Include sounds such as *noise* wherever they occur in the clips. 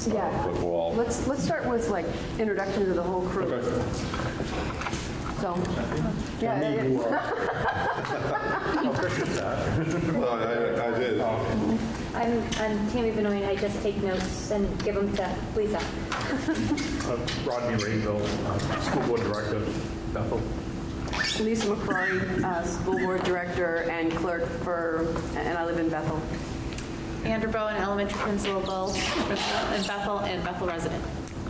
So, Yeah. But we'll all, Let's, let's start with like introduction to the whole crew. okay. So, yeah, yeah, yeah. No, I I did. I'm, I'm Tammy Benoit, I just take notes and give them to Lisa. Uh, Rodney Rainville, uh, School Board Director, Bethel. Lisa McCrory, uh, School Board Director and Clerk for, and I live in Bethel. Andrew Bowen, elementary principal, both principal in Bethel and Bethel resident.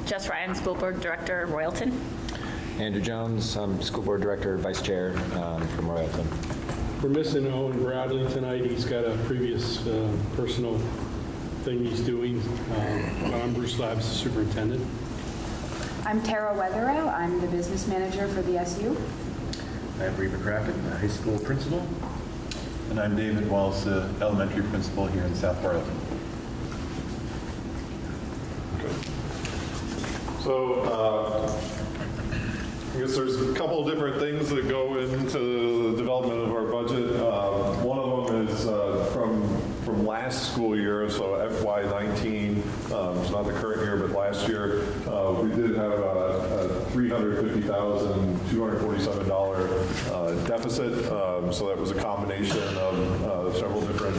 Jess Ryan, School Board Director, Royalton. Andrew Jones, I'm School Board Director, Vice Chair um, from Royalton. We're missing Owen Bradley tonight. He's got a previous uh, personal thing he's doing. Um, I'm Bruce Labs, the superintendent. I'm Tara Weatherow. I'm the business manager for the SU. I'm Reba Kraken, uh, high school principal. And I'm David Walsh, the elementary principal here in South Royalton. So, uh, I guess there's a couple of different things that go into the development of our budget. Uh, One of them is uh, from, from last school year, so FY '19, um, it's not the current year, but last year, uh, we did have a a $350,247 uh, deficit. Um, So that was a combination of uh, several different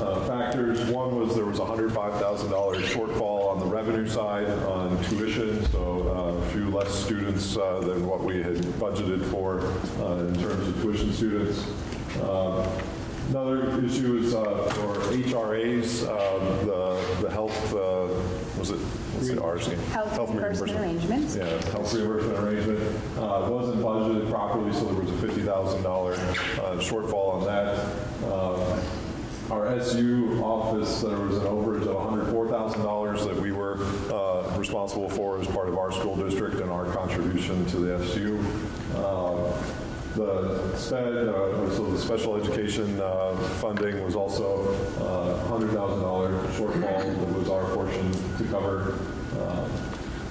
uh, factors. One was there was $105,000 shortfall on the revenue side on tuition, so uh, a few less students uh, than what we had budgeted for uh, in terms of tuition students. Uh, Another issue is uh, for HRAs, um, the the health, uh, was it, the R stand? Health reimbursement arrangements. Yeah, health reimbursement arrangement uh, wasn't budgeted properly, so there was a $50,000 uh, shortfall on that. Uh, Our SU office, there was an overage of $104,000 that we were uh, responsible for as part of our school district and our contribution to the SU. Uh, The SPED, uh, so the special education uh, funding was also uh, $100,000 shortfall that was our portion Uh,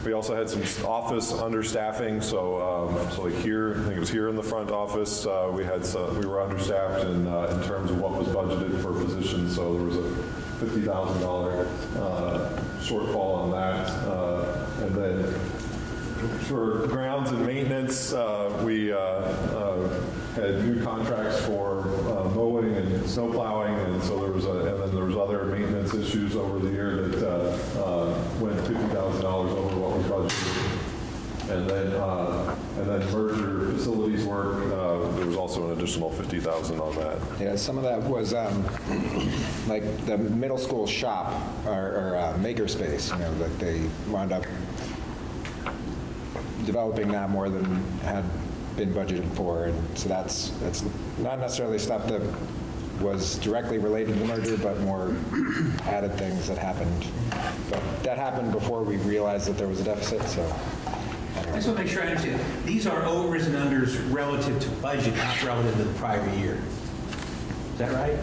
we also had some office understaffing, so, um, so like here, I think it was here in the front office, uh, we had, some- we were understaffed in, uh, in terms of what was budgeted for positions, so there was a $50,000 uh, shortfall on that. Uh, And then for grounds and maintenance, uh, we uh, had new contracts for mowing and snow plowing, and so there was, a- and then there was other maintenance issues over the year that uh, uh, went $50,000 over what was budgeted. And then, uh, and then merger facilities work, uh, there was also an additional 50,000 on that. Yeah, some of that was um, *clears throat* like the middle school shop or, or uh, makerspace, you know, that they wound up developing that more than had been budgeted for. And so that's, that's not necessarily stuff that was directly related to the merger, but more added things that happened. But that happened before we realized that there was a deficit, so. I just want to make sure I understand. These are overs and unders relative to budget, not relative to the prior year. Is that right?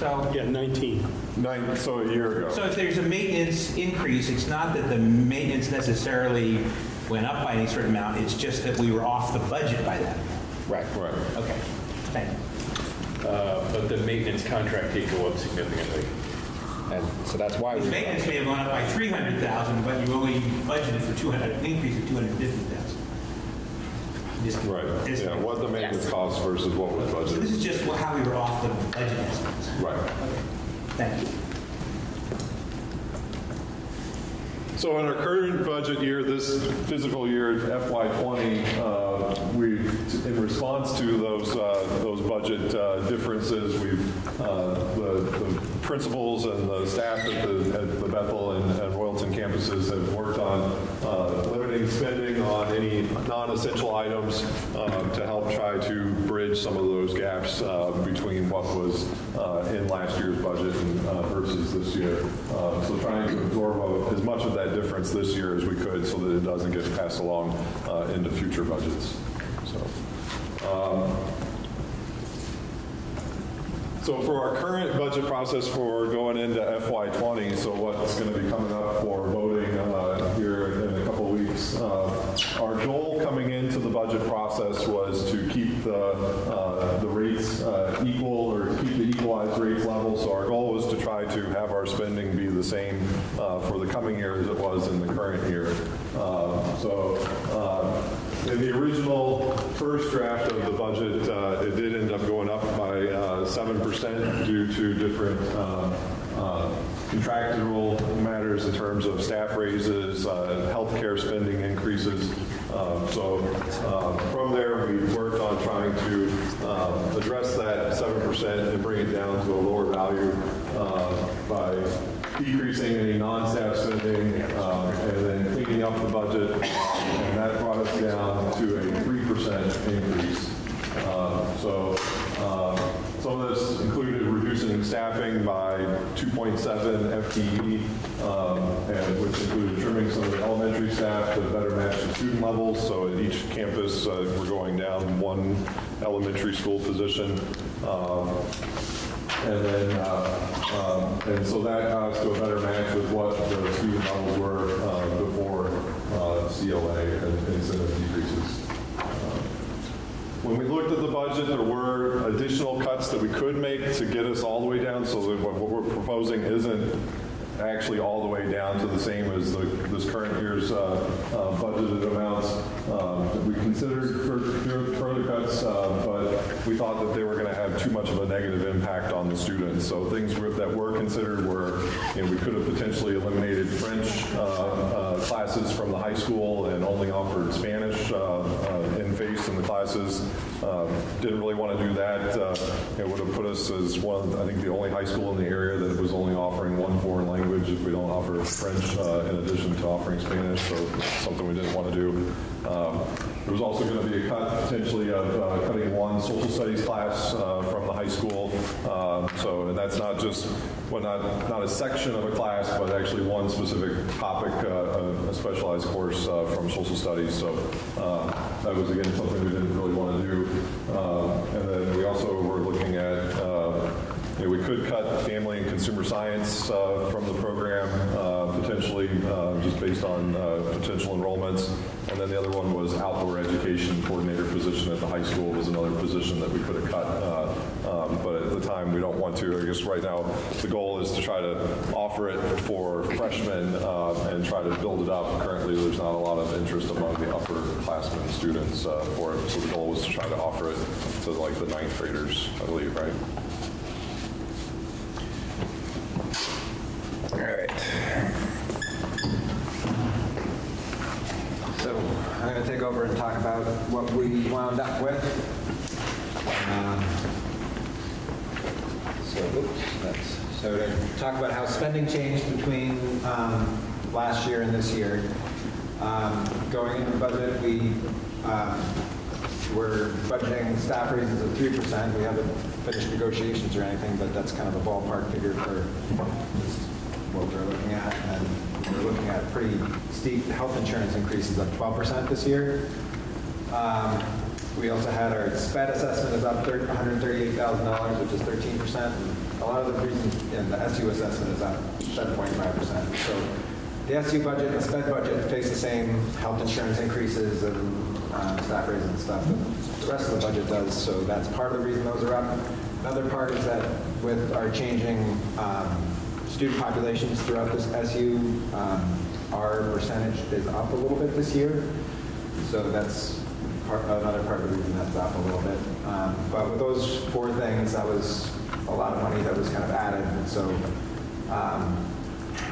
So, Yeah, 19. Nine, so a year ago. so if there's a maintenance increase, it's not that the maintenance necessarily went up by any certain amount, it's just that we were off the budget by that. Right. Right. Okay, thank you. Uh, But the maintenance contract did go up significantly. And so that's why we. The maintenance may have gone up by 300,000, but you only budgeted for 200, an increase of 250,000. Right, yeah, what the maintenance cost versus what was So budgeted. this is just how we were off the budget estimates. Right. Thank you. So in our current budget year, this fiscal year, FY '20, uh, we've, in response to those, uh, those budget uh, differences, we've, uh, the the principals and the staff at the, at the Bethel and and Royalton campuses have worked on uh, limiting spending on any non-essential items um, to help try to bridge some of those gaps uh, between what was uh, in last year's budget and, uh, versus this year. Uh, So trying to absorb uh, as much of that difference this year as we could so that it doesn't get passed along uh, into future budgets. So, um, So for our current budget process for going into FY '20, so what's going to be coming up for voting uh, here in a couple weeks, uh, our goal coming into the budget process was to keep the, uh, the rates uh, equal or keep the equalized rates level. So our goal was to try to have our spending be the same uh, for the coming year as it was in the current year. Uh, So uh, in the original first draft of the budget, it did end up going up 7% due to different uh, uh, contractual matters in terms of staff raises, uh, healthcare spending increases. Um, So uh, from there, we worked on trying to address that 7% and bring it down to a lower value by decreasing any non-staff spending um, and then cleaning up the budget. And that brought us down to a 3% increase. So some of this included reducing staffing by 2.7 FTE, um, and which included trimming some of the elementary staff to better match the student levels. So at each campus, uh, we're going down one elementary school position. Um, and then, uh, um, and so that got us to a better match with what the student levels were uh, before uh, CLA and incentive decreases. When we looked at the budget, there were additional cuts that we could make to get us all the way down, so that what we're proposing isn't actually all the way down to the same as the, this current year's uh, uh, budgeted amounts. Um, We considered fur- further cuts, uh, but we thought that they were going to have too much of a negative impact on the students. So things were- that were considered were, you know, we could have potentially eliminated French uh, uh, classes from the high school and only offered Spanish uh, face in the classes. Um, Didn't really want to do that. Uh, It would have put us as one, I think, the only high school in the area that was only offering one foreign language if we don't offer French uh, in addition to offering Spanish, so something we didn't want to do. Um, There was also going to be a cut potentially of uh, cutting one social studies class uh, from the high school. Um, So, and that's not just, well, not, not a section of a class, but actually one specific topic, uh, a a specialized course uh, from social studies. So uh, that was, again, something we didn't really want to do. Um, And then we also were looking at uh, you know, we could cut family and consumer science uh, from the program, potentially, just based on potential enrollments. And then the other one was outdoor education coordinator position at the high school was another position that we could have cut. Um, But at the time, we don't want to. I guess right now, the goal is to try to offer it for freshmen uh, and try to build it up. Currently, there's not a lot of interest among the upperclassmen students uh, for it. So the goal was to try to offer it to like the ninth graders, I believe, right? All right. So I'm going to take over and talk about what we wound up with. Um, So, oops, that's, so to talk about how spending changed between um, last year and this year. Um, Going into the budget, we um, were budgeting staff raises of 3%. We haven't finished negotiations or anything, but that's kind of a ballpark figure for what we're looking at. And we're looking at pretty steep health insurance increases of 12% this year. Um, We also had our SPED assessment is up thir- $138,000, which is 13%. A lot of the reasons, and the SU assessment is up 7.5%. So the SU budget the SPED budget face the same health insurance increases and um, staff raises and stuff that the rest of the budget does. So that's part of the reason those are up. Another part is that with our changing um, student populations throughout this SU, um, our percentage is up a little bit this year. So that's part, another part of the reason that's up a little bit. Um, But with those four things, that was a lot of money that was kind of added. And so um,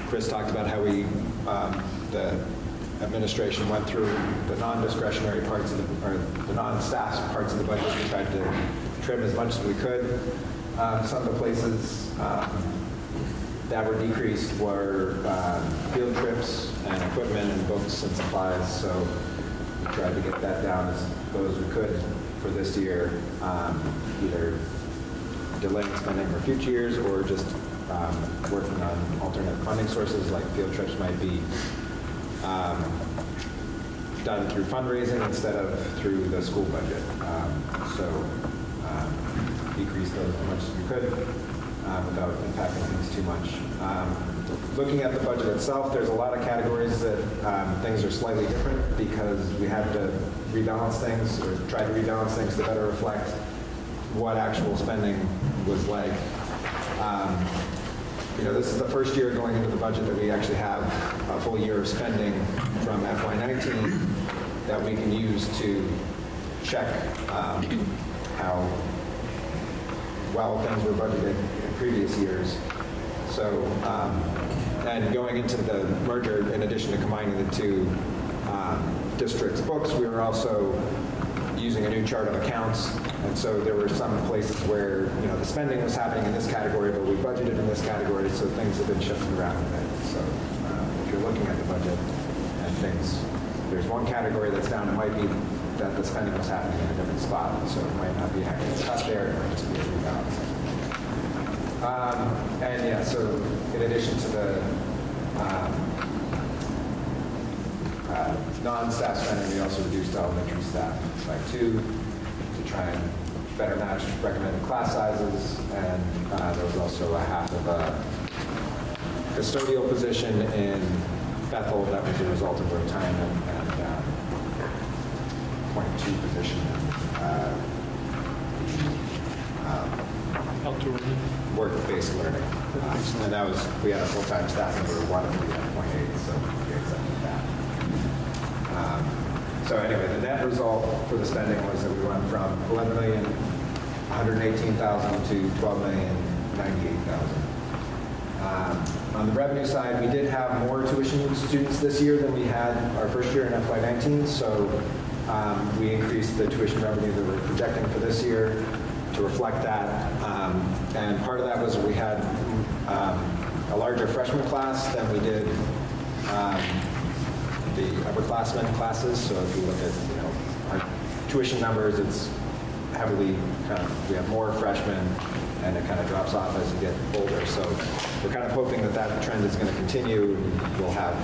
Chris talked about how we, um, the administration went through the non-discretionary parts of the, or the non-staff parts of the budget. We tried to trim as much as we could. Um, Some of the places um, that were decreased were uh, field trips and equipment and books and supplies. So we tried to get that down as low as we could for this year, um, either delaying spending for future years or just um, working on alternate funding sources like field trips might be um, done through fundraising instead of through the school budget. Um, So um, decrease those as much as we could uh, without impacting things too much. Um, Looking at the budget itself, there's a lot of categories that um, things are slightly different because we have to rebalance things or try to rebalance things to better reflect what actual spending was like. Um, You know, this is the first year going into the budget that we actually have a full year of spending from FY19 that we can use to check um, how well things were budgeted in previous years. So, um, and going into the merger, in addition to combining the two um, districts' books, we were also using a new chart of accounts. And so there were some places where, you know, the spending was happening in this category, but we budgeted in this category, so things have been shifted around a bit. So uh, if you're looking at the budget and things, there's one category that's down, it might be that the spending was happening in a different spot. So it might not be actually cut there, it might just be a rebalance. Um, And yeah, so in addition to the um, uh, non-staff spending, we also reduced elementary staff by two and better match recommended class sizes. And uh, there was also a half of a custodial position in Bethel that was a result of retirement and um, point two position in uh, um, work-based learning. Uh, And that was, we had a full-time staff member of one, and we had point eight, so we accepted that. Um, So anyway, the net result for the spending was that we went from 11 million, 118,000 to 12 million, 98,000. Um, On the revenue side, we did have more tuition students this year than we had our first year in FY19, so um, we increased the tuition revenue that we're projecting for this year to reflect that. Um, And part of that was we had um, a larger freshman class than we did um, the upperclassmen classes. So if you look at, you know, our tuition numbers, it's heavily, kind of, we have more freshmen, and it kind of drops off as you get older. So we're kind of hoping that that trend is going to continue. We'll have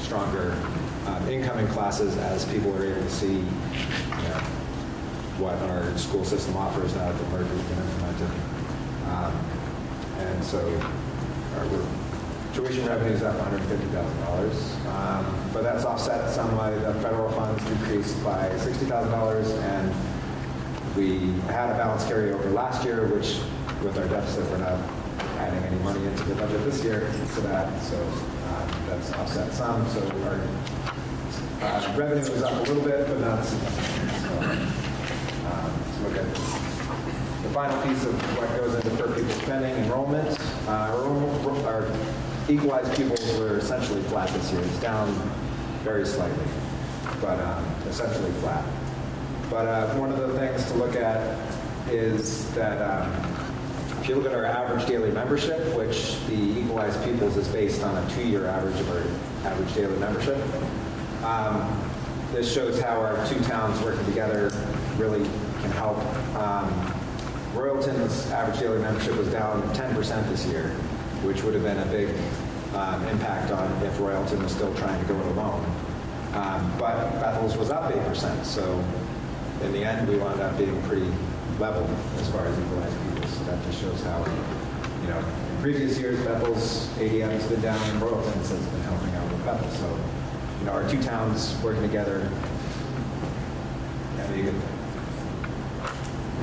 stronger um, incoming classes as people are able to see, you know, what our school system offers now that the merger has been implemented. Um, And so our we're- tuition revenue is up $150,000. Um, But that's offset some by the federal funds decreased by $60,000. And we had a balance carryover last year, which with our deficit, we're not adding any money into the budget this year for that. So um, that's offset some. So our uh, revenue is up a little bit, but not significant. So, um, look at the final piece of what goes into per pupil spending, enrollment. Uh, Our our equalized pupils were essentially flat this year. It's down very slightly, but um, essentially flat. But uh, one of the things to look at is that um, if you look at our average daily membership, which the equalized pupils is based on a two-year average of our average daily membership, um, this shows how our two towns working together really can help. Um, Royalton's average daily membership was down 10% this year, which would have been a big um, impact on if Royalton was still trying to go it alone. Um, But Bethel's was up 8%, so in the end, we wound up being pretty level as far as equalized pupils. So that just shows how, you know, in previous years, Bethel's ADM has been down and Royalton has been helping out with Bethel. So, you know, our two towns working together can be a good thing.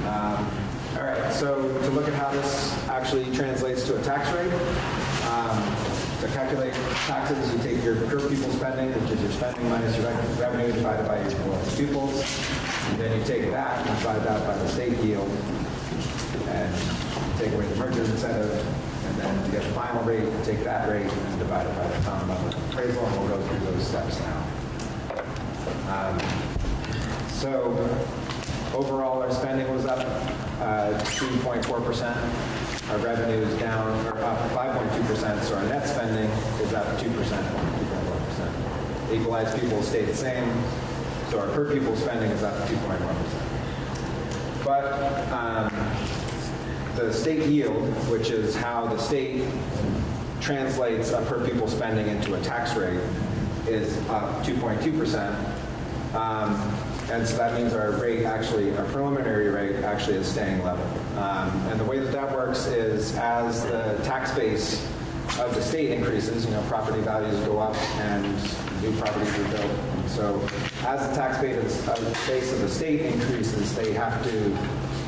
Um, All right, so to look at how this actually translates to a tax rate, um, to calculate taxes, you take your per pupil spending, which is your spending minus your revenue divided by your equalized pupils. And then you take that and divide that by the state yield, and take away the merger incentive, and then to get the final rate, you take that rate and divide it by the town level appraisal, and we'll go through those steps now. Um, So overall, our spending was up uh, 2.4%. Our revenue is down, or up 5.2%, so our net spending is up 2%, 2.1%. Equalized pupils stayed the same, so our per pupil spending is up 2.1%. But um, the state yield, which is how the state translates a per pupil spending into a tax rate, is up 2.2%. Um, And so that means our rate actually, our preliminary rate actually is staying level. Um, And the way that that works is as the tax base of the state increases, you know, property values go up and new properties are built. So as the tax base is- uh, base of the state increases, they have to,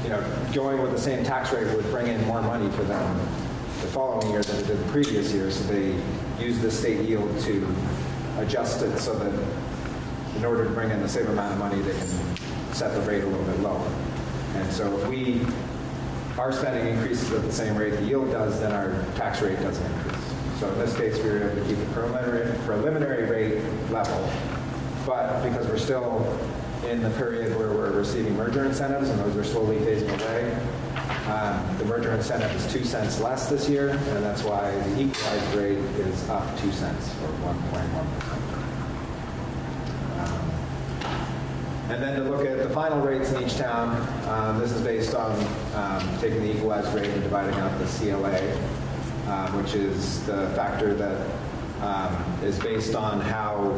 you know, going with the same tax rate would bring in more money for them the following year than it did the previous year. So they use the state yield to adjust it so that in order to bring in the same amount of money, they can set the rate a little bit lower. And so if we, our spending increases at the same rate the yield does, then our tax rate doesn't increase. So in this case, we were able to keep the preliminary, preliminary rate level, but because we're still in the period where we're receiving merger incentives, and those are slowly phasing away, um, the merger incentive is two cents less this year, and that's why the equalized rate is up two cents, or 1.1%. And then to look at the final rates in each town, um, this is based on um, taking the equalized rate and dividing out the CLA, um, which is the factor that um, is based on how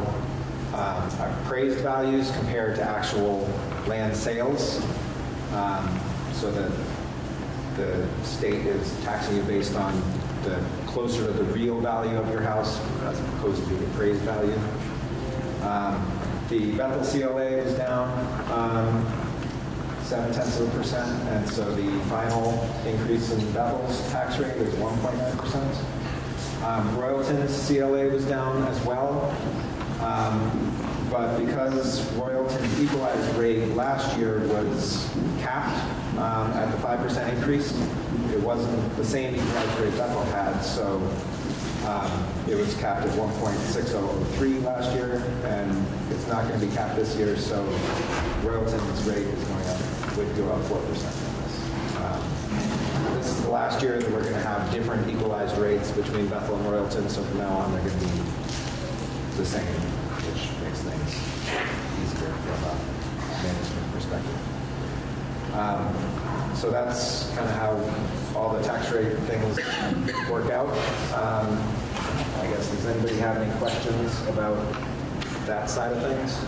um, appraised values compare to actual land sales. Um, So that the state is taxing you based on the closer to the real value of your house as opposed to the appraised value. The Bethel CLA is down um, seven tenths of a percent, and so the final increase in Bethel's tax rate is 1.9 percent. Um, Royalton's CLA was down as well, um, but because Royalton's equalized rate last year was capped um, at the 5% increase, it wasn't the same equalized rate Bethel had, so um, It was capped at 1.6003 last year, and it's not going to be capped this year, so Royalton's rate is going up, would go up 4% on this. Um, This is the last year that we're going to have different equalized rates between Bethel and Royalton, so from now on, they're going to be the same, which makes things easier from a management perspective. Um, So that's kind of how all the tax rate things work out. Um, I guess, does anybody have any questions about that side of things?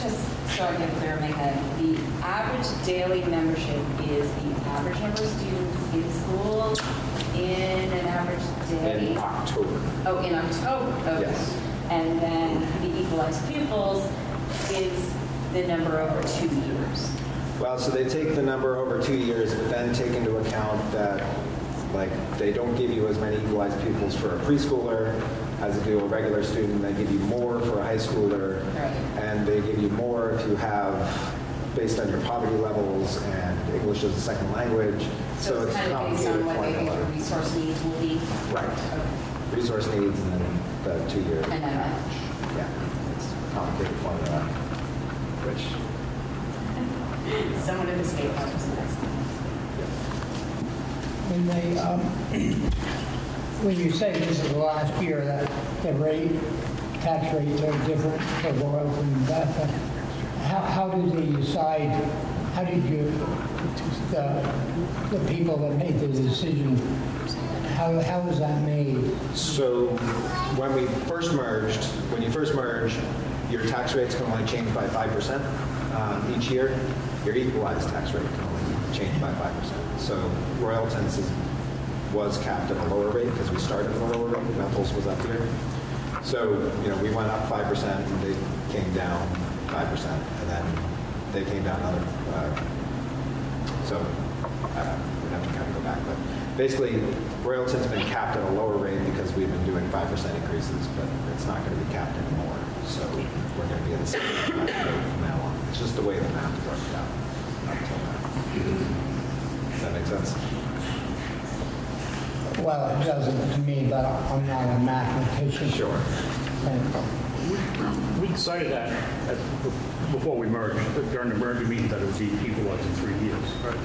Just so I get clear my head, the average daily membership is the average number of students in school in an average day? In October. Oh, in October, okay. Yes. And then the equalized pupils is the number over two years. Well, so they take the number over two years, but then take into account that, like, they don't give you as many equalized pupils for a preschooler as they do a regular student. They give you more for a high schooler. Right. And they give you more if you have, based on your poverty levels and English as a second language. So it's kind of based on what they think your resource needs will be? Right. Okay. Resource needs and then the two-year. And then. Yeah, it's a complicated formula, which Someone in the state helps us. When they, um, *clears throat* when you say this is the last year, that the rate, tax rates are different for Royalton and Bethel, how, how do they decide, how did you, the, the people that made the decision, how, how was that made? So when we first merged, when you first merge, your tax rates can only change by 5% um, each year. Your equalized tax rate can only change by 5%. So is- was capped at a lower rate because we started at a lower rate. Bethel's was up here. So, you know, we went up 5% and they came down 5%. And then they came down another, uh, so uh, we'd have to kind of go back. But basically, Royalton's been capped at a lower rate because we've been doing 5% increases, but it's not going to be capped anymore. So we're going to be at the same rate now. It's just the way the math is worked out until now. Does that make sense? Well, it doesn't to me, but I'm not a mathematician. Sure. We decided that at- before we merged, during the merger meeting, that it would be equalized in three years, right?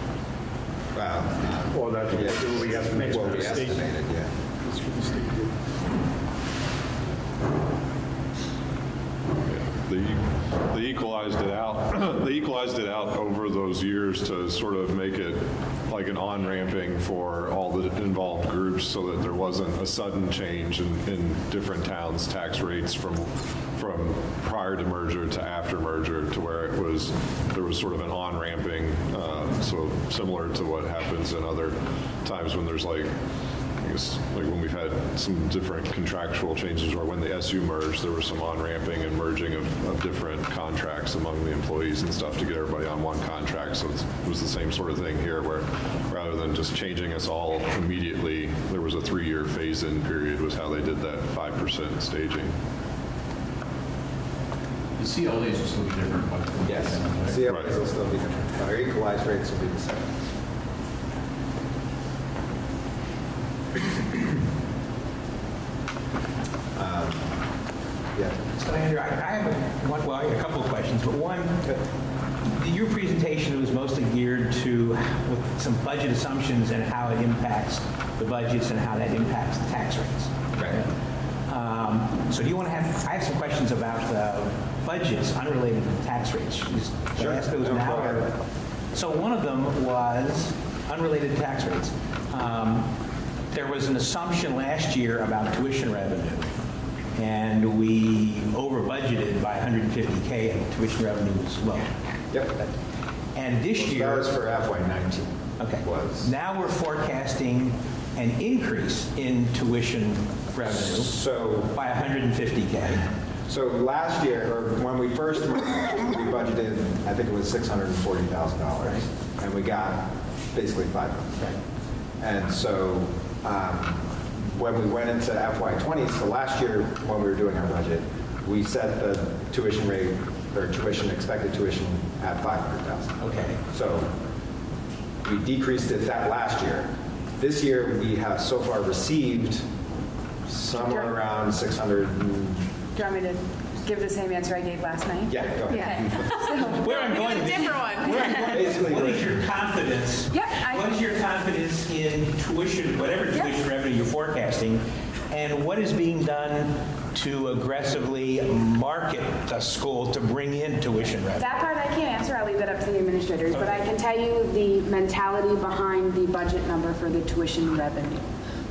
Well, uh, Or that's what yeah. we estimated. What we estimated, yeah. The they equalized it out, *clears throat* they equalized it out over those years to sort of make it like an on-ramping for all the involved groups so that there wasn't a sudden change in, in different towns' tax rates from, from from prior to merger to after merger to where it was, there was sort of an on-ramping, uh, so similar to what happens in other times when there's like, I guess, like when we've had some different contractual changes or when the SU merged, there was some on-ramping and merging of, of different contracts among the employees and stuff to get everybody on one contract. So it was the same sort of thing here where rather than just changing us all immediately, there was a three-year phase-in period was how they did that 5% staging. The CLAs will still be different. but- Yes, CLAs will still be different. Our equalized rates will be the same. Um, Yeah. So Andrew, I have a- one, well, a couple of questions, but one, your presentation was mostly geared to with some budget assumptions and how it impacts the budgets and how that impacts the tax rates. Right. Um, So do you want to have, I have some questions about the budgets unrelated to the tax rates. Sure. ask those No, now? So one of them was unrelated to tax rates. Um, There was an assumption last year about tuition revenue, and we over budgeted by 150K in tuition revenue was low. Yep. And this year... That was for FY '19. Okay. Was. Now we're forecasting an increase in tuition revenue So, by 150K. so last year, or when we first we budgeted, I think it was $640,000. And we got basically 500. And so um, when we went into FY '20, so last year, when we were doing our budget, we set the tuition rate, or tuition, expected tuition at 500,000. Okay. So we decreased it that last year. This year, we have so far received somewhere around 600, and- Do you want me to give the same answer I gave last night? yeah, go ahead. *laughs* Where I'm going *laughs* to Different one. Basically, What we're- is your confidence? Yeah, I- What is your confidence in tuition, whatever Yeah. tuition revenue you're forecasting? And what is being done to aggressively market the school to bring in tuition revenue? That part I can't answer, I'll leave that up to the administrators, but I can tell you the mentality behind the budget number for the tuition revenue.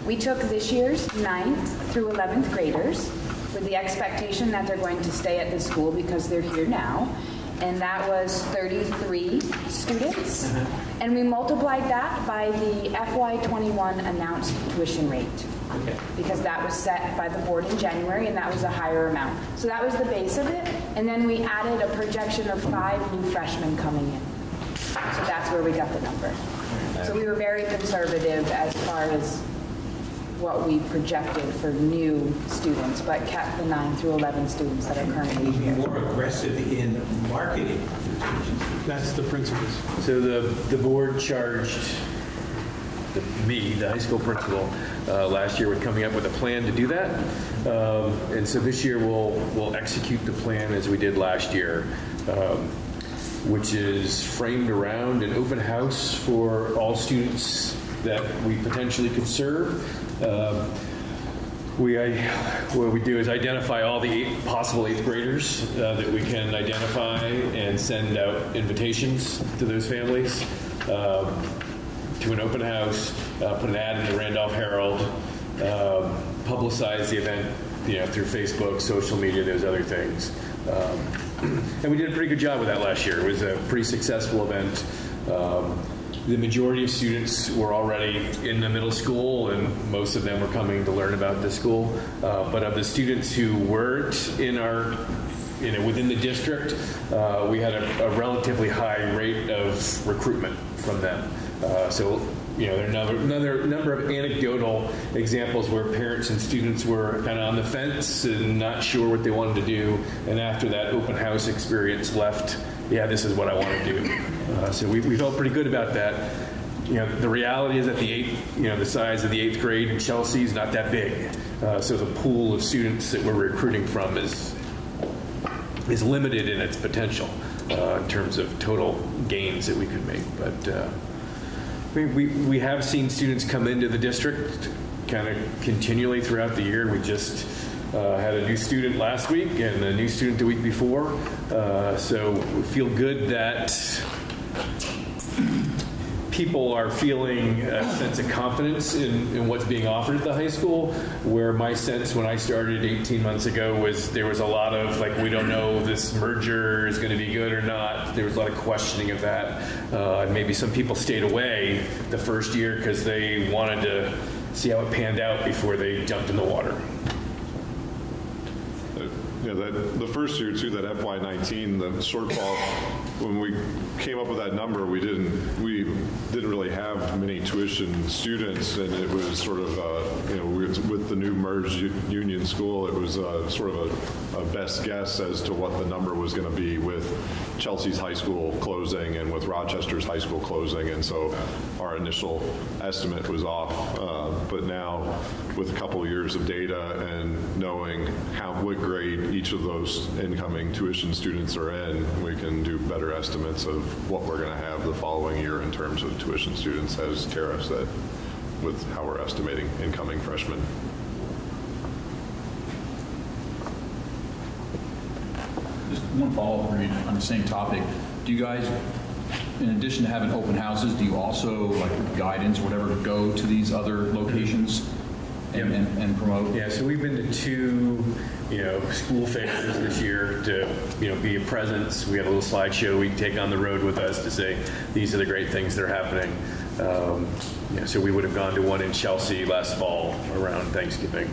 We took this year's ninth through 11th graders with the expectation that they're going to stay at the school because they're here now, and that was 33 students. Uh-huh. And we multiplied that by the FY21 announced tuition rate Okay. because that was set by the board in January, and that was a higher amount. So that was the base of it, and then we added a projection of five new freshmen coming in. So that's where we got the number. So we were very conservative as far as what we projected for new students, but kept the 9 through 11 students that are currently here. More aggressive in marketing. That's the principles. So the, the board charged the- me, the high school principal, uh, last year with coming up with a plan to do that. Um, And so this year, we'll, we'll execute the plan as we did last year, um, which is framed around an open house for all students that we potentially could serve. Um, we, I, what we do is identify all the eight, possible eighth graders uh, that we can identify and send out invitations to those families um, to an open house, uh, put an ad in the Randolph Herald, um, publicize the event you know, through Facebook, social media, those other things. Um, *clears throat* and we did a pretty good job with that last year. It was a pretty successful event. The majority of students were already in the middle school, and most of them were coming to learn about the school. Uh, but of the students who weren't in our, you know, within the district, uh, we had a, a relatively high rate of recruitment from them. Uh, so, you know, there are another, another number of anecdotal examples where parents and students were kind of on the fence and not sure what they wanted to do, and after that open house experience left yeah, this is what I want to do. Uh, so we, we felt pretty good about that. You know, the reality is that the eighth, you know, the size of the eighth grade in Chelsea is not that big. Uh, so the pool of students that we're recruiting from is is limited in its potential uh, in terms of total gains that we could make. But uh, we, we, we have seen students come into the district kind of continually throughout the year. We just uh, had a new student last week and a new student the week before. Uh, so we feel good that people are feeling a sense of confidence in, in what's being offered at the high school, where my sense when I started 18 months ago was there was a lot of, like, we don't know this merger is going to be good or not. There was a lot of questioning of that. Uh, and maybe some people stayed away the first year because they wanted to see how it panned out before they jumped in the water. Yeah, that, the first year too, that FY nineteen, the shortfall, when we came up with that number, we didn't, we didn't really have many tuition students, and it was sort of, uh, you know, with with the new merged union school, it was uh, sort of a, a best guess as to what the number was going to be with Chelsea's high school closing and with Rochester's high school closing, and so our initial estimate was off. Uh, But now, with a couple years of data and knowing how, what grade each of those incoming tuition students are in, we can do better estimates of what we're going to have the following year in terms of tuition students, as Tara said, with how we're estimating incoming freshmen. Just one follow-up on the same topic. Do you guys, in addition to having open houses, do you also, like guidance, or whatever, go to these other locations and, and and promote? Yeah, so we've been to two, you know, school fairs this year to, you know, be a presence. We had a little slideshow we can take on the road with us to say, these are the great things that are happening. Um, yeah, so we would have gone to one in Chelsea last fall around Thanksgiving,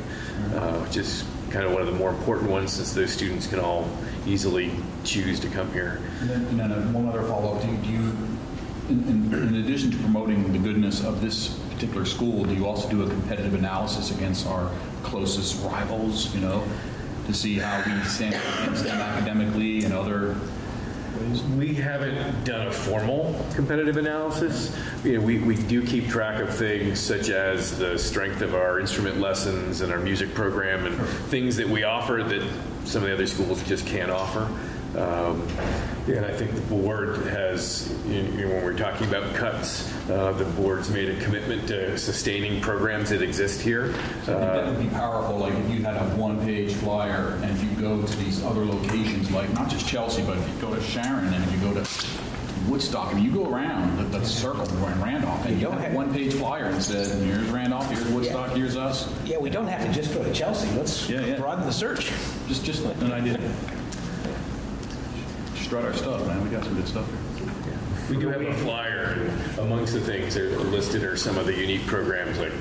uh, which is kind of one of the more important ones since those students can all easily choose to come here. And then, and then uh, one other follow-up, do you- do you, in, in in addition to promoting the goodness of this particular school, do you also do a competitive analysis against our closest rivals, you know, to see how we stand against them academically and other ways? We haven't done a formal competitive analysis. You know, we, we do keep track of things such as the strength of our instrument lessons and our music program and things that we offer that some of the other schools just can't offer. Um, and I think the board has, you know, when we're talking about cuts, uh, the board's made a commitment to sustaining programs that exist here. I think that Uh, would be powerful, like if you had a one-page flyer and if you go to these other locations, like not just Chelsea, but if you go to Sharon and if you go to Woodstock, and you go around the, the circle in Randolph, and you have a one-page flyer that says, here's Randolph, here's Woodstock, here's us. Yeah, we don't have to just go to Chelsea. Let's Yeah, yeah. broaden the search. Just, just an idea. Strut our stuff, man, we got some good stuff here. We do have a flyer, amongst the things that are listed are some of the unique programs, like,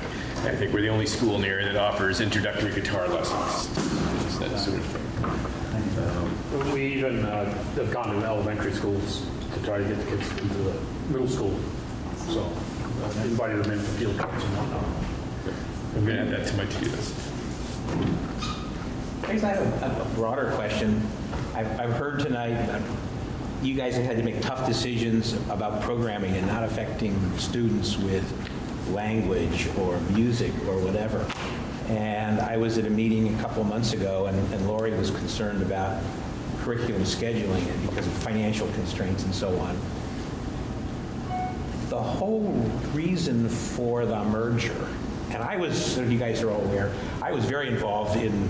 I think we're the only school in the area that offers introductory guitar lessons. It's that sort of thing. We even uh, have gone to elementary schools to try to get the kids into the middle school. So uh, invited them in for field trips and whatnot. I'm going to add that to my to-do list. I guess I have a- a broader question. I've, I've heard tonight you guys have had to make tough decisions about programming and not affecting students with language or music or whatever. And I was at a meeting a couple months ago, and and Lori was concerned about curriculum scheduling and because of financial constraints and so on. The whole reason for the merger, and I was, so you guys are all aware, I was very involved in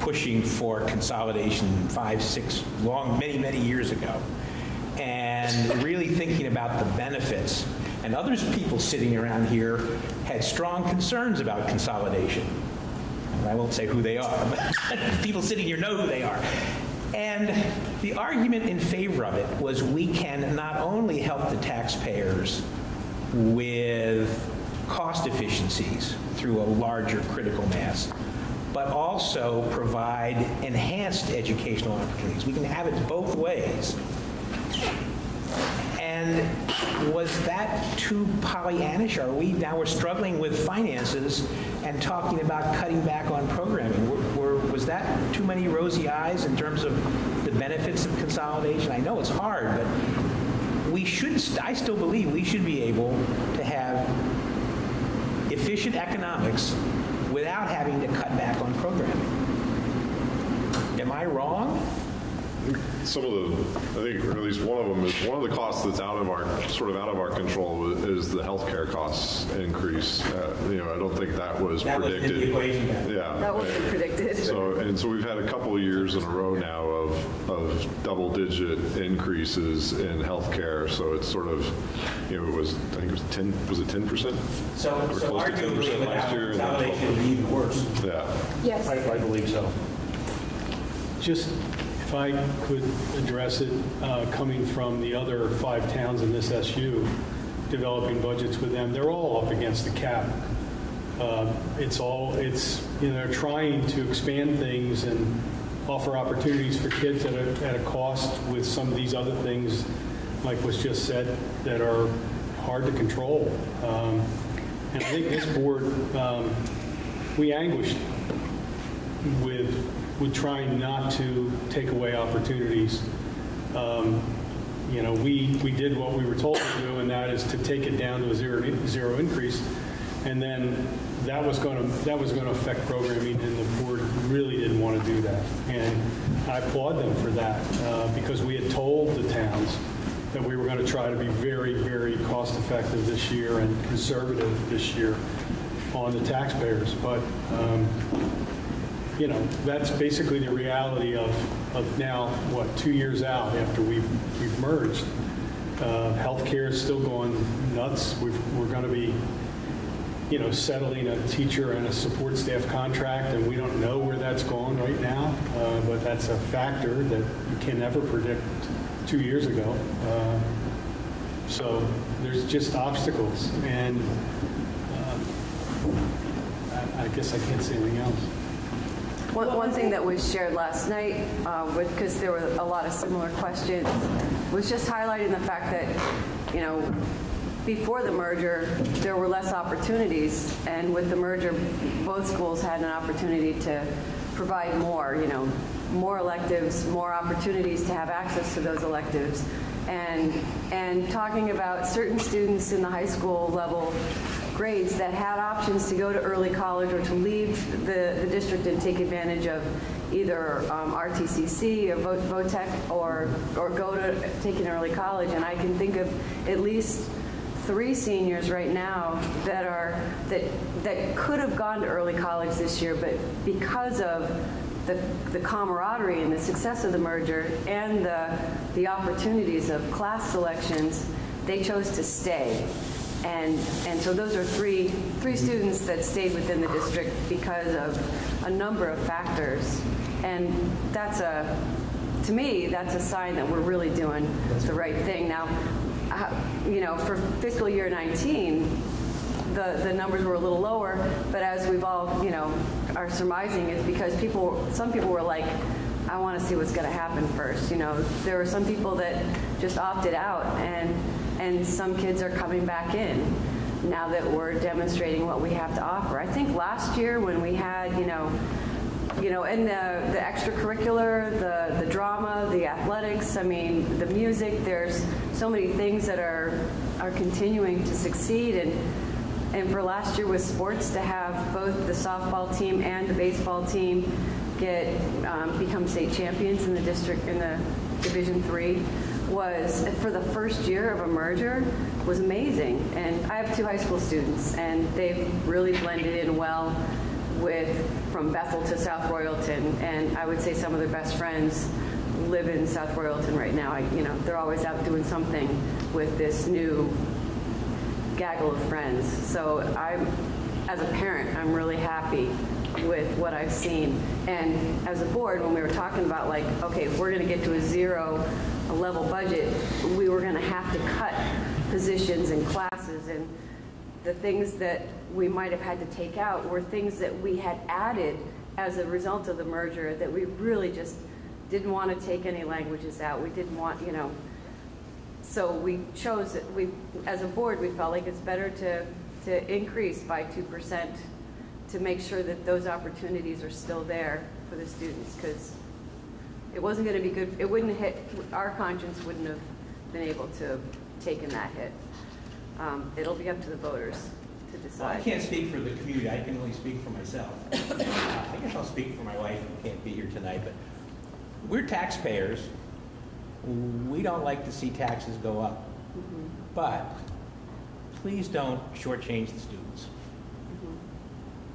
pushing for consolidation five, six, long, many, many years ago, and really thinking about the benefits. And others, people sitting around here, had strong concerns about consolidation. And I won't say who they are, *laughs* but people sitting here know who they are. And the argument in favor of it was we can not only help the taxpayers with cost efficiencies through a larger critical mass, but also provide enhanced educational opportunities. We can have it both ways. And was that too Pollyannish? Are we, now we're struggling with finances and talking about cutting back on programming? Were- were- Was that too many rosy eyes in terms of the benefits of consolidation? I know it's hard, but we should, I still believe we should be able to have efficient economics without having to cut back on programming. Am I wrong? Some of the, I think, or at least one of them is, one of the costs that's out of our, sort of out of our control is the healthcare costs increase. Uh, You know, I don't think that was That was in predicted. the equation. Yeah. That wasn't predicted. So, and so we've had a couple of years in a row now of, of double-digit increases in healthcare. So it's sort of, you know, it was, I think it was 10, was it 10%? So, Or so close to arguably 10% last year. and then consolidation, it would be even worse. Yeah. Yes. I, I believe so. Just, if I could address it, uh, coming from the other five towns in this SU, developing budgets with them, they're all up against the cap. Uh, It's all, it's, you know, they're trying to expand things and offer opportunities for kids at a, at a cost with some of these other things, like was just said, that are hard to control. Um, And I think this board, um, we anguished with, with trying not to take away opportunities. Um, You know, we, we did what we were told to do, and that is to take it down to a zero, zero increase. And then that was going to, that was going to affect programming, and the board really didn't want to do that. And I applaud them for that, uh, because we had told the towns that we were going to try to be very, very cost-effective this year and conservative this year on the taxpayers. But um, you know, that's basically the reality of, of now, what, two years out after we've, we've merged. Uh, Healthcare is still going nuts. We've, we're going to be, you know, settling a teacher and a support staff contract, and we don't know where that's going right now, uh, but that's a factor that you can never predict two years ago. Uh, So there's just obstacles, and uh, I I guess I can't say anything else. One, one thing that was shared last night, uh, because there were a lot of similar questions, was just highlighting the fact that, you know, before the merger, there were less opportunities, and with the merger, both schools had an opportunity to provide more, you know, more electives, more opportunities to have access to those electives. And, and talking about certain students in the high school level grades that had options to go to early college or to leave the, the district and take advantage of either um, RTCC or Vo- VOTEC or, or go to take an early college. And I can think of at least three seniors right now that are, that, that could have gone to early college this year, but because of the, the camaraderie and the success of the merger and the, the opportunities of class selections, they chose to stay. And, and so those are three, three students that stayed within the district because of a number of factors. And that's a, to me, that's a sign that we're really doing the right thing. Now, uh, you know, for fiscal year 19, the, the numbers were a little lower, but as we've all, you know, are surmising, it's because people, some people were like, I want to see what's going to happen first. You know, there were some people that just opted out, and and some kids are coming back in now that we're demonstrating what we have to offer. I think last year when we had, you know, you know, and the, the extracurricular, the, the drama, the athletics, I mean, the music, there's so many things that are, are continuing to succeed. And, and for last year with sports, to have both the softball team and the baseball team get, um, become state champions in the district, in the Division Three, was, for the first year of a merger, was amazing. And I have two high school students, and they've really blended in well with, from Bethel to South Royalton, and I would say some of their best friends live in South Royalton right now. I, you know, they're always out doing something with this new gaggle of friends. So I'm, as a parent, I'm really happy with what I've seen. And as a board, when we were talking about like, okay, we're going to get to a zero a level budget, we were going to have to cut positions and classes and the things that we might have had to take out were things that we had added as a result of the merger that we really just didn't want to take any languages out. We didn't want, you know, so we chose, that we, as a board, we felt like it's better to, to increase by 2% to make sure that those opportunities are still there for the students, because it wasn't going to be good, it wouldn't hit, our conscience wouldn't have been able to have taken that hit. Um, It'll be up to the voters to Well, I can't speak for the community, I can only speak for myself. Uh, I guess I'll speak for my wife, who can't be here tonight, but we're taxpayers. We don't like to see taxes go up. But please don't shortchange the students.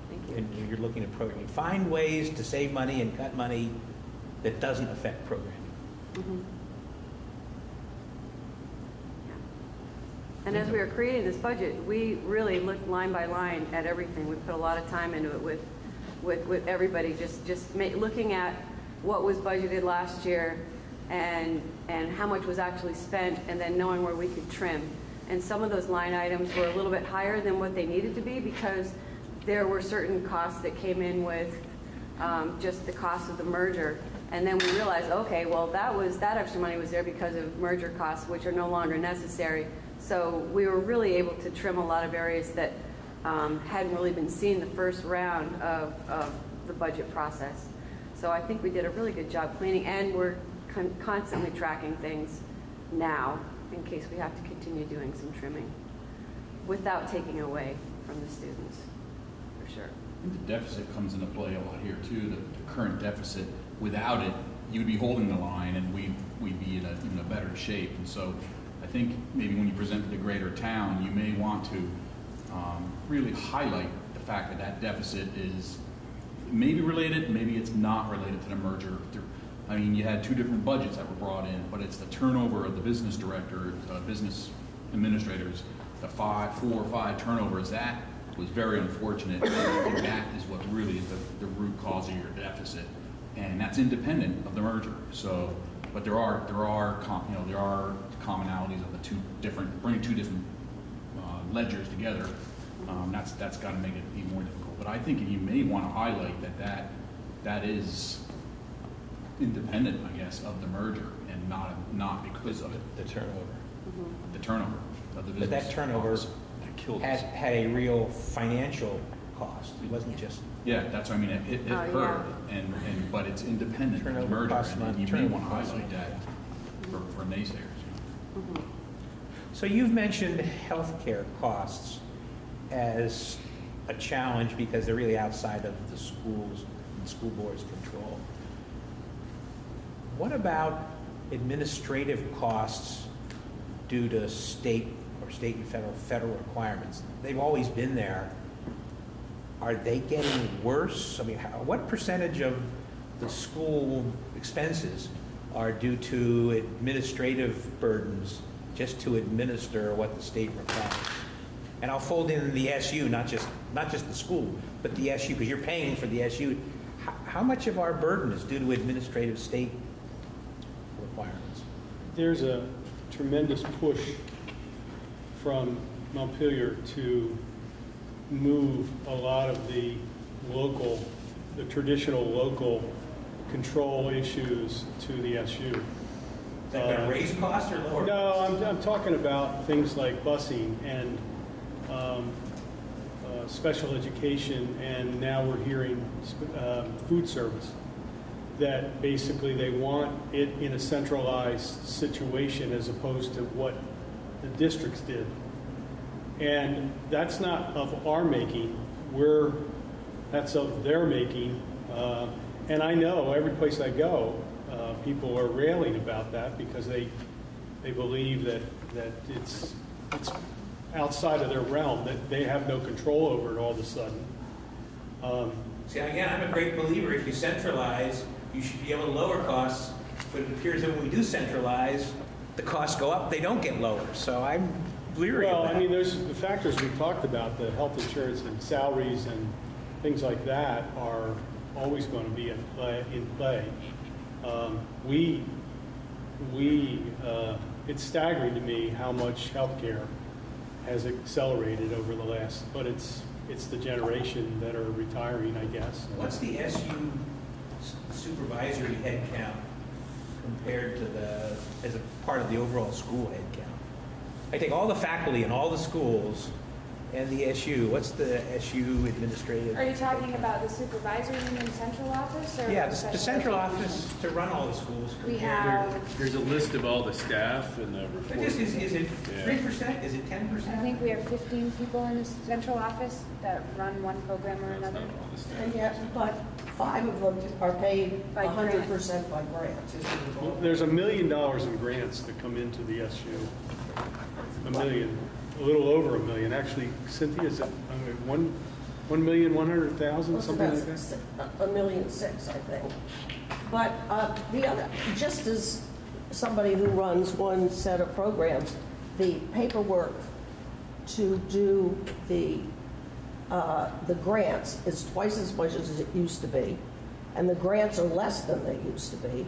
Thank you. And you're looking at programming. Find ways to save money and cut money that doesn't affect programming. And as we were creating this budget, we really looked line by line at everything. We put a lot of time into it with, with, with everybody, just, just looking at what was budgeted last year and, and how much was actually spent, and then knowing where we could trim. And some of those line items were a little bit higher than what they needed to be because there were certain costs that came in with um, just the cost of the merger. And then we realized, okay, well, that was, that extra money was there because of merger costs, which are no longer necessary. So we were really able to trim a lot of areas that um, hadn't really been seen the first round of, of the budget process. So I think we did a really good job cleaning, and we're con- constantly tracking things now in case we have to continue doing some trimming without taking away from the students, for sure. The deficit comes into play a lot here too, the, the current deficit. Without it, you'd be holding the line and we'd, we'd be in a, in a better shape. And so I think maybe when you present to the greater town, you may want to um, really highlight the fact that that deficit is maybe related, maybe it's not related to the merger. I mean, you had two different budgets that were brought in, but it's the turnover of the business director, uh, business administrators, the five, four or five turnovers, that was very unfortunate. And that is what really is the, the root cause of your deficit. And that's independent of the merger. So, but there are, there are, com- you know, there are commonalities of the two different, bringing two different uh, ledgers together. Um, That's, that's got to make it even more difficult. But I think you may want to highlight that that, that is independent, I guess, of the merger and not, not because of it. The turnover. The turnover of the business. But that turnover office. That had, had a real financial cost. It wasn't just, Yeah, that's what I mean, it, it it Oh, hurt, and, and, but it's independent of the Turnover merger, and money, you may turnover want to costs highlight that for for naysayers. you know. so you've mentioned healthcare costs as a challenge because they're really outside of the schools and school board's control. What about administrative costs due to state or state and federal, federal requirements? They've always been there. Are they getting worse? I mean, how, what percentage of the school expenses are due to administrative burdens just to administer what the state requires? And I'll fold in the SU, not just, not just the school, but the SU, because you're paying for the SU. How, how much of our burden is due to administrative state requirements? There's a tremendous push from Montpelier to move a lot of the local, the traditional local control issues to the SU. Is that going Uh, to raise costs or lower? No, I'm, I'm talking about things like busing and um, uh, special education, and now we're hearing um, food service. That basically they want it in a centralized situation as opposed to what the districts did. And that's not of our making, we're, that's of their making. Uh, And I know every place I go, uh, people are railing about that because they, they believe that, that it's, it's outside of their realm, that they have no control over it all of a sudden. Um, See, again, I'm a great believer, if you centralize, you should be able to lower costs, but it appears that when we do centralize, the costs go up, they don't get lower, so I'm leery Well, that. I mean, there's the factors we talked about, the health insurance and salaries and things like that are always going to be in play. In play. Um, we, we, uh, it's staggering to me how much healthcare has accelerated over the last, but it's, it's the generation that are retiring, I guess. What's the SU supervisory head count compared to the, as a part of the overall school head count? I take all the faculty in all the schools, and the SU, what's the SU administrative? Are you talking about the supervisory union central office or? Yeah, the- the central education? office to run all the schools. We compared- have, There's a list of all the staff and the But reports. this is, is it Yeah. three percent, is it ten percent? I think we have 15 people in the central office that run one program or another. And yet, but five of them are paid By hundred percent by grants. Well, There's a million dollars in grants that come into the SU. A million, a little over a million. Actually, Cynthia, is it uh, one, one million, one hundred thousand, What's something about like that? si- A a million six, I think. But uh, the other, just as somebody who runs one set of programs, the paperwork to do the, uh, the grants is twice as much as it used to be, and the grants are less than they used to be.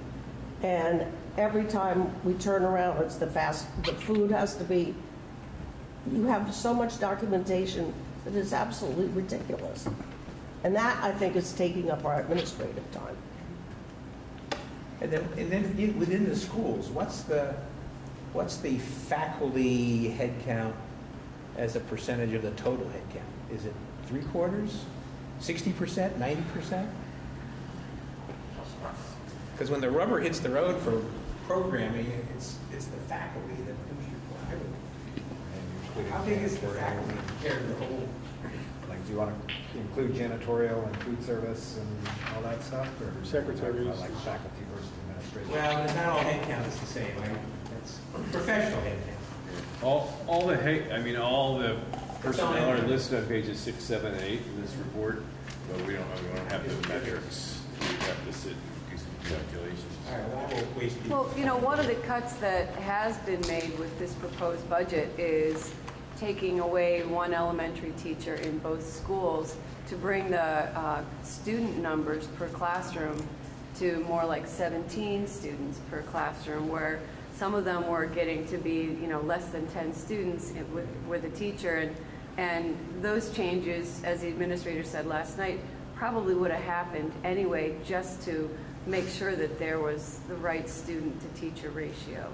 And every time we turn around, it's the fast, the food has to be, you have so much documentation that is absolutely ridiculous. And that, I think, is taking up our administrative time. And then, and then in- within the schools, what's the, what's the faculty head count as a percentage of the total head count? Is it three quarters, sixty percent, ninety percent? Because when the rubber hits the road for programming, it's, it's the faculty that push your, I would, how big is the faculty compared to the whole? Like, do you want to include janitorial and food service and all that stuff? or Secretaries. Like faculty versus administration? Well, not all head count is the same, right? That's professional headcount. All, all the, hey, I mean, all the personnel are listed on pages six, seven, and eight in this report, but we don't, we don't have the metrics. We have to sit and do some calculations. All right, well, I won't waste. Well, you know, one of the cuts that has been made with this proposed budget is taking away one elementary teacher in both schools to bring the uh, student numbers per classroom to more like 17 students per classroom, where some of them were getting to be, you know, less than 10 students with, with a teacher. And, and those changes, as the administrator said last night, probably would have happened anyway, just to make sure that there was the right student-to-teacher ratio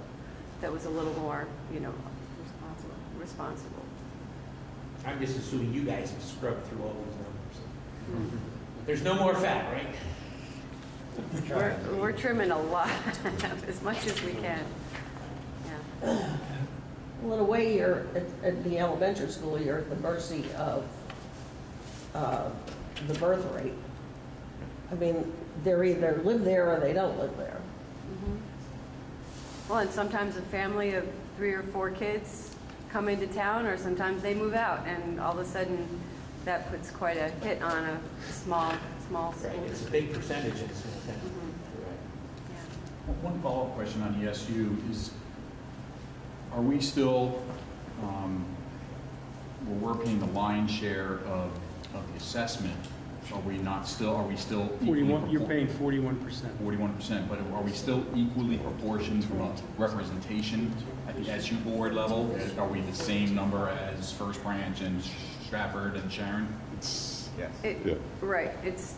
that was a little more, you know, responsible. responsible. I'm just assuming you guys have scrubbed through all those numbers. Mm-hmm. There's no more fat, right? We're, we're trimming a lot, *laughs* as much as we can. Yeah. *clears throat* Well, in a way, you're, at, at the elementary school, you're at the mercy of uh, the birth rate. I mean, they're either live there or they don't live there. Well, and sometimes a family of three or four kids come into town, or sometimes they move out, and all of a sudden, that puts quite a hit on a small, small school. It's a big percentage in small towns. Mm-hmm. One follow-up question on ESU is, are we still, um, we're working the lion's share of, of the assessment. Are we not still, are we still? equally 41, you're propor- paying 41%. Forty-one percent, but are we still equally proportioned from a representation at the SU board level? Are we the same number as First Branch and Strafford and Sharon? Yes. It- Right, it's,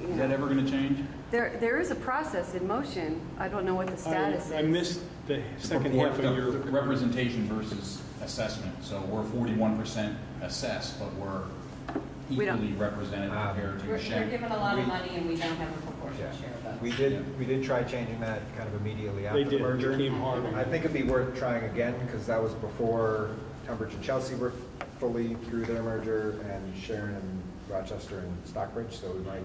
you Is that know, ever gonna change? there, there is a process in motion. I don't know what the status is. I I missed the second half of The- your, the Representation versus assessment, so we're forty-one percent assessed, but we're We don't- equally represented compared We're, to we're given a lot of money and we don't have a proportionate share of votes. We did, we did try changing that kind of immediately after the did. It merger. came hard. I think it'd be worth trying again, because that was before Tunbridge and Chelsea were fully through their merger, and Sharon and Rochester and Stockbridge, so we might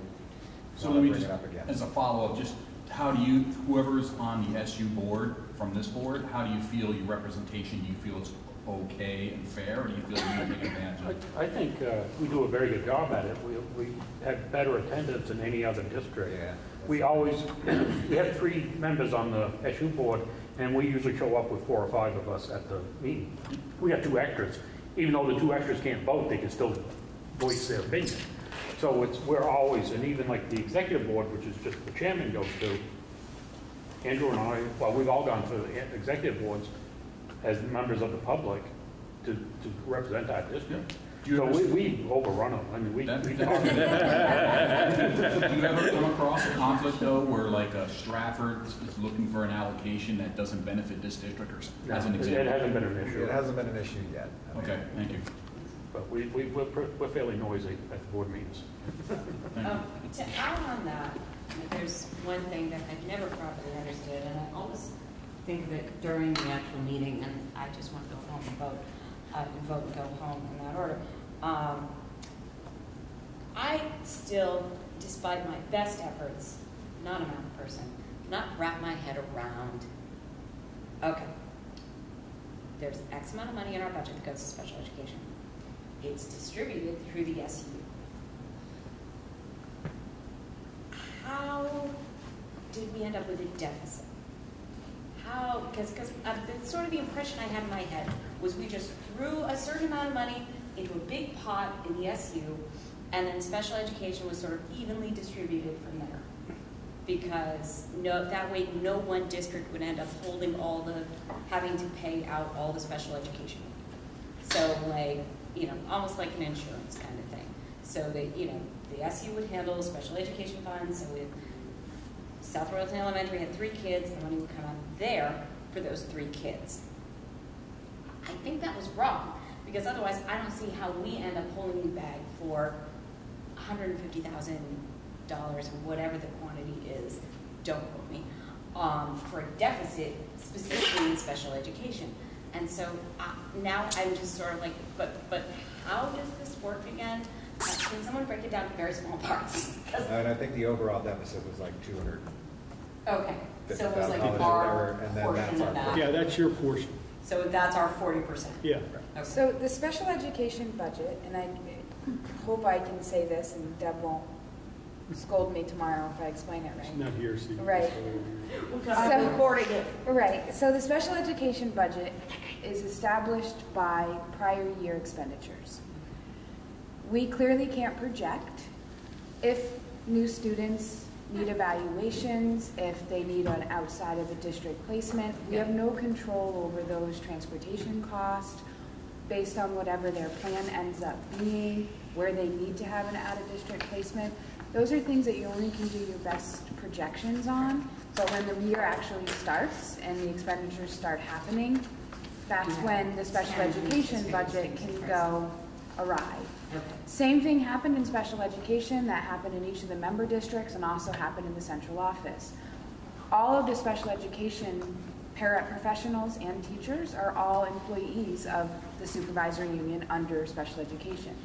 So let me bring just, it up again. as a follow-up, just how do you, whoever's on the SU board, from this board, how do you feel your representation, do you feel it's okay and fair, or do you feel you need to take advantage of it? I I think uh, we do a very good job at it. We we have better attendance than any other district. Yeah. We always, *clears throat* we have three members on the SU board, and we usually show up with four or five of us at the meeting. We got two extras. Even though the two extras can't vote, they can still voice their opinion. So it's, we're always, and even like the executive board, which is just the chairman goes to, Andrew and I, well, we've all gone to the executive boards as members of the public to, to represent our district. Do you So ever- we, we overrun them. I mean, we. That- we- *laughs* Do you ever come across a conflict, though, where like a Strafford is looking for an allocation that doesn't benefit this district, or s- as an It example? hasn't been an issue. It hasn't been an issue yet. Okay, thank you. But we, we, we're pr- we're fairly noisy at the board meetings. Um, To add on that, there's one thing that I've never properly understood, and I always think of it during the actual meeting, and I just want to go home and vote, uh, and vote and go home in that order. Um, I still, despite my best efforts, not a math person, not wrap my head around, okay, there's X amount of money in our budget that goes to special education. It's distributed through the SU. How did we end up with a deficit? How, because, uh, sort of the impression I had in my head was we just threw a certain amount of money into a big pot in the SU, and then special education was sort of evenly distributed from there. Because no, that way no one district would end up holding all the, having to pay out all the special education. So like, you know, almost like an insurance kind of thing. So that, you know, the SU would handle special education funds, so with South Royalton Elementary had three kids, the money would come out there for those three kids. I think that was wrong, because otherwise I don't see how we end up holding the bag for $150,000 or whatever the quantity is, don't quote me, um, for a deficit specifically in special education. And so uh, now I'm just sort of like, but, but how does this work again? Uh, Can someone break it down to very small parts? And I think the overall deficit was like 200. Okay, so it was like $50,000 our whatever, and then portion that's of that. Yeah, that's your portion. So that's our forty percent? Yeah. So the special education budget, and I hope I can say this and Deb won't scold me tomorrow if I explain it right. She's not here, so Right. Because So- I'm recording it. Right, so the special education budget is established by prior year expenditures. We clearly can't project if new students need evaluations, if they need an outside of the district placement. We have no control over those transportation costs based on whatever their plan ends up being, where they need to have an out-of-district placement. Those are things that you only can do your best projections on, but when the year actually starts and the expenditures start happening, that's when the special education budget can go awry. Same thing happened in special education, that happened in each of the member districts and also happened in the central office. All of the special education paraprofessionals and teachers are all employees of the supervisory union under special education.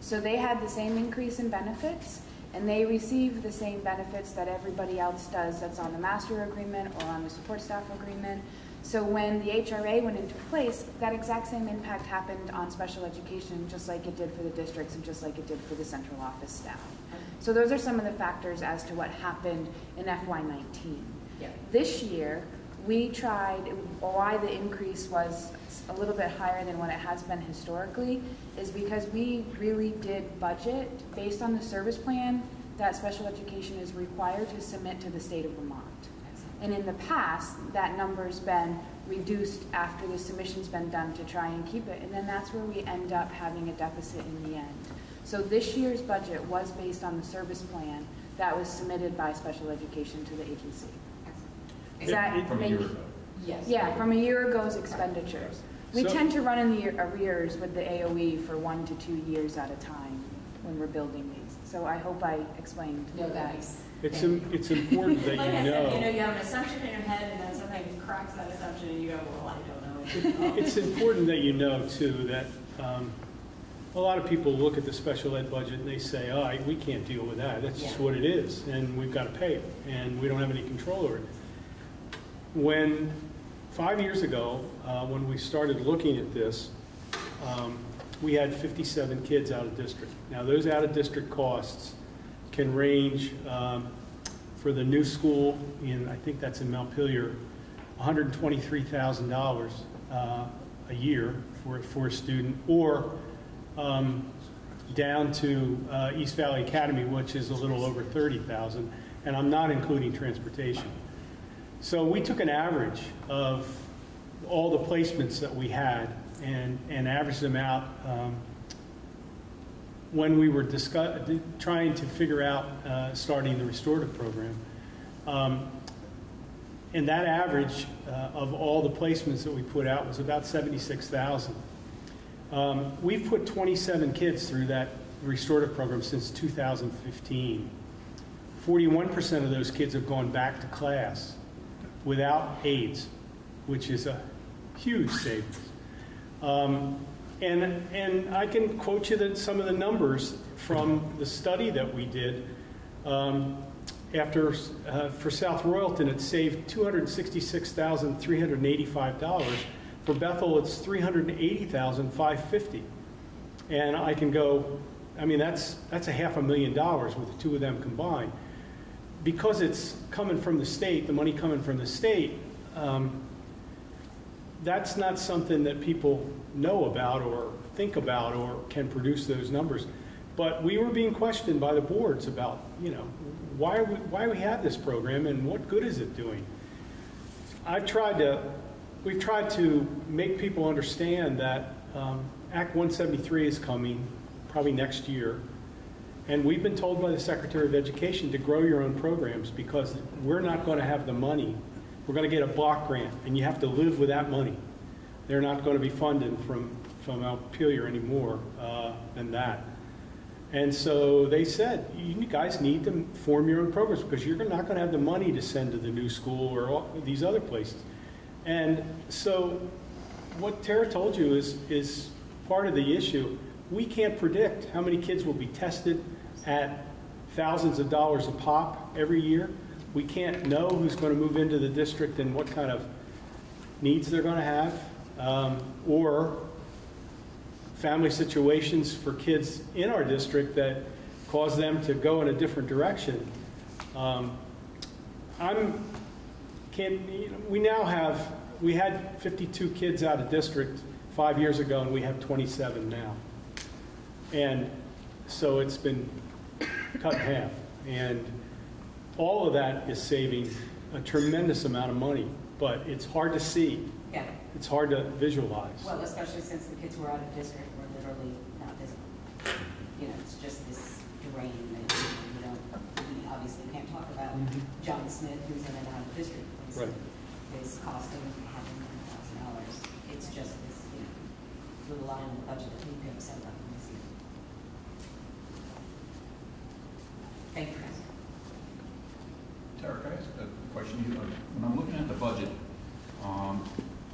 So they had the same increase in benefits, and they receive the same benefits that everybody else does that's on the master agreement or on the support staff agreement. So when the HRA went into place, that exact same impact happened on special education, just like it did for the districts and just like it did for the central office staff. So those are some of the factors as to what happened in FY19. Yeah. This year, we tried, why the increase was a little bit higher than what it has been historically, is because we really did budget based on the service plan that special education is required to submit to the state of Vermont. And in the past, that number's been reduced after the submission's been done to try and keep it, and then that's where we end up having a deficit in the end. So this year's budget was based on the service plan that was submitted by special education to the agency. Does that From a make- year ago. Yes. Yeah, from a year ago's expenditures. We So- tend to run in the arrears with the AOE for one to two years at a time when we're building these. So I hope I explained No, that that. It's, it's important that Like I you said, you know, know. you have an assumption in your head, and then something cracks that assumption, and you go, well, I don't know. It's important that you know, too, that um, a lot of people look at the special ed budget and they say, oh, we can't deal with that. That's just what it is, and we've got to pay it, and we don't have any control over it. When, five years ago, uh, when we started looking at this, um, we had 57 kids out of district. Now, those out-of-district costs can range um, for the new school in, I think that's in Montpelier, $123,000 uh, a year for, for a student, or um, down to uh, East Valley Academy, which is a little over 30,000, and I'm not including transportation. So we took an average of all the placements that we had and, and averaged them out um, when we were discuss, trying to figure out uh, starting the restorative program. Um, and that average uh, of all the placements that we put out was about 76,000. Um, We've put 27 kids through that restorative program since 2015. 41% of those kids have gone back to class without aids, which is a huge savings. Um, And, and I can quote you that some of the numbers from the study that we did. Um, After, uh, for South Royalton, it saved $266,385. For Bethel, it's 380,550. And I can go, I mean, that's, that's a half a million dollars with the two of them combined. Because it's coming from the state, the money coming from the state, um, that's not something that people know about or think about or can produce those numbers. But we were being questioned by the boards about, you know, why, we, why we have this program and what good is it doing? I've tried to, we've tried to make people understand that um, Act 173 is coming, probably next year. And we've been told by the Secretary of Education to grow your own programs because we're not going to have the money. We're going to get a block grant, and you have to live with that money. They're not going to be funded from, from Montpelier anymore uh, than that. And so they said, you guys need to form your own programs because you're not going to have the money to send to the new school or all, these other places. And so what Tara told you is, is part of the issue. We can't predict how many kids will be tested at thousands of dollars a pop every year. We can't know who's going to move into the district and what kind of needs they're going to have, um, or family situations for kids in our district that cause them to go in a different direction. Um, I'm, can't, you know, we now have, we had 52 kids out of district five years ago, and we have 27 now. And so it's been cut in half. And all of that is saving a tremendous amount of money, but it's hard to see. Yeah. It's hard to visualize. Well, especially since the kids who are out of district were literally not visible. You know, it's just this drain that, you know, we obviously can't talk about Mhm. John Smith, who's in and out of district. is- Right. Is costing half a million thousand dollars. It's just this, you know, little line in the budget that we could have set up in this year. Thank you, guys. Tara, can I ask a question? When I'm looking at the budget, um,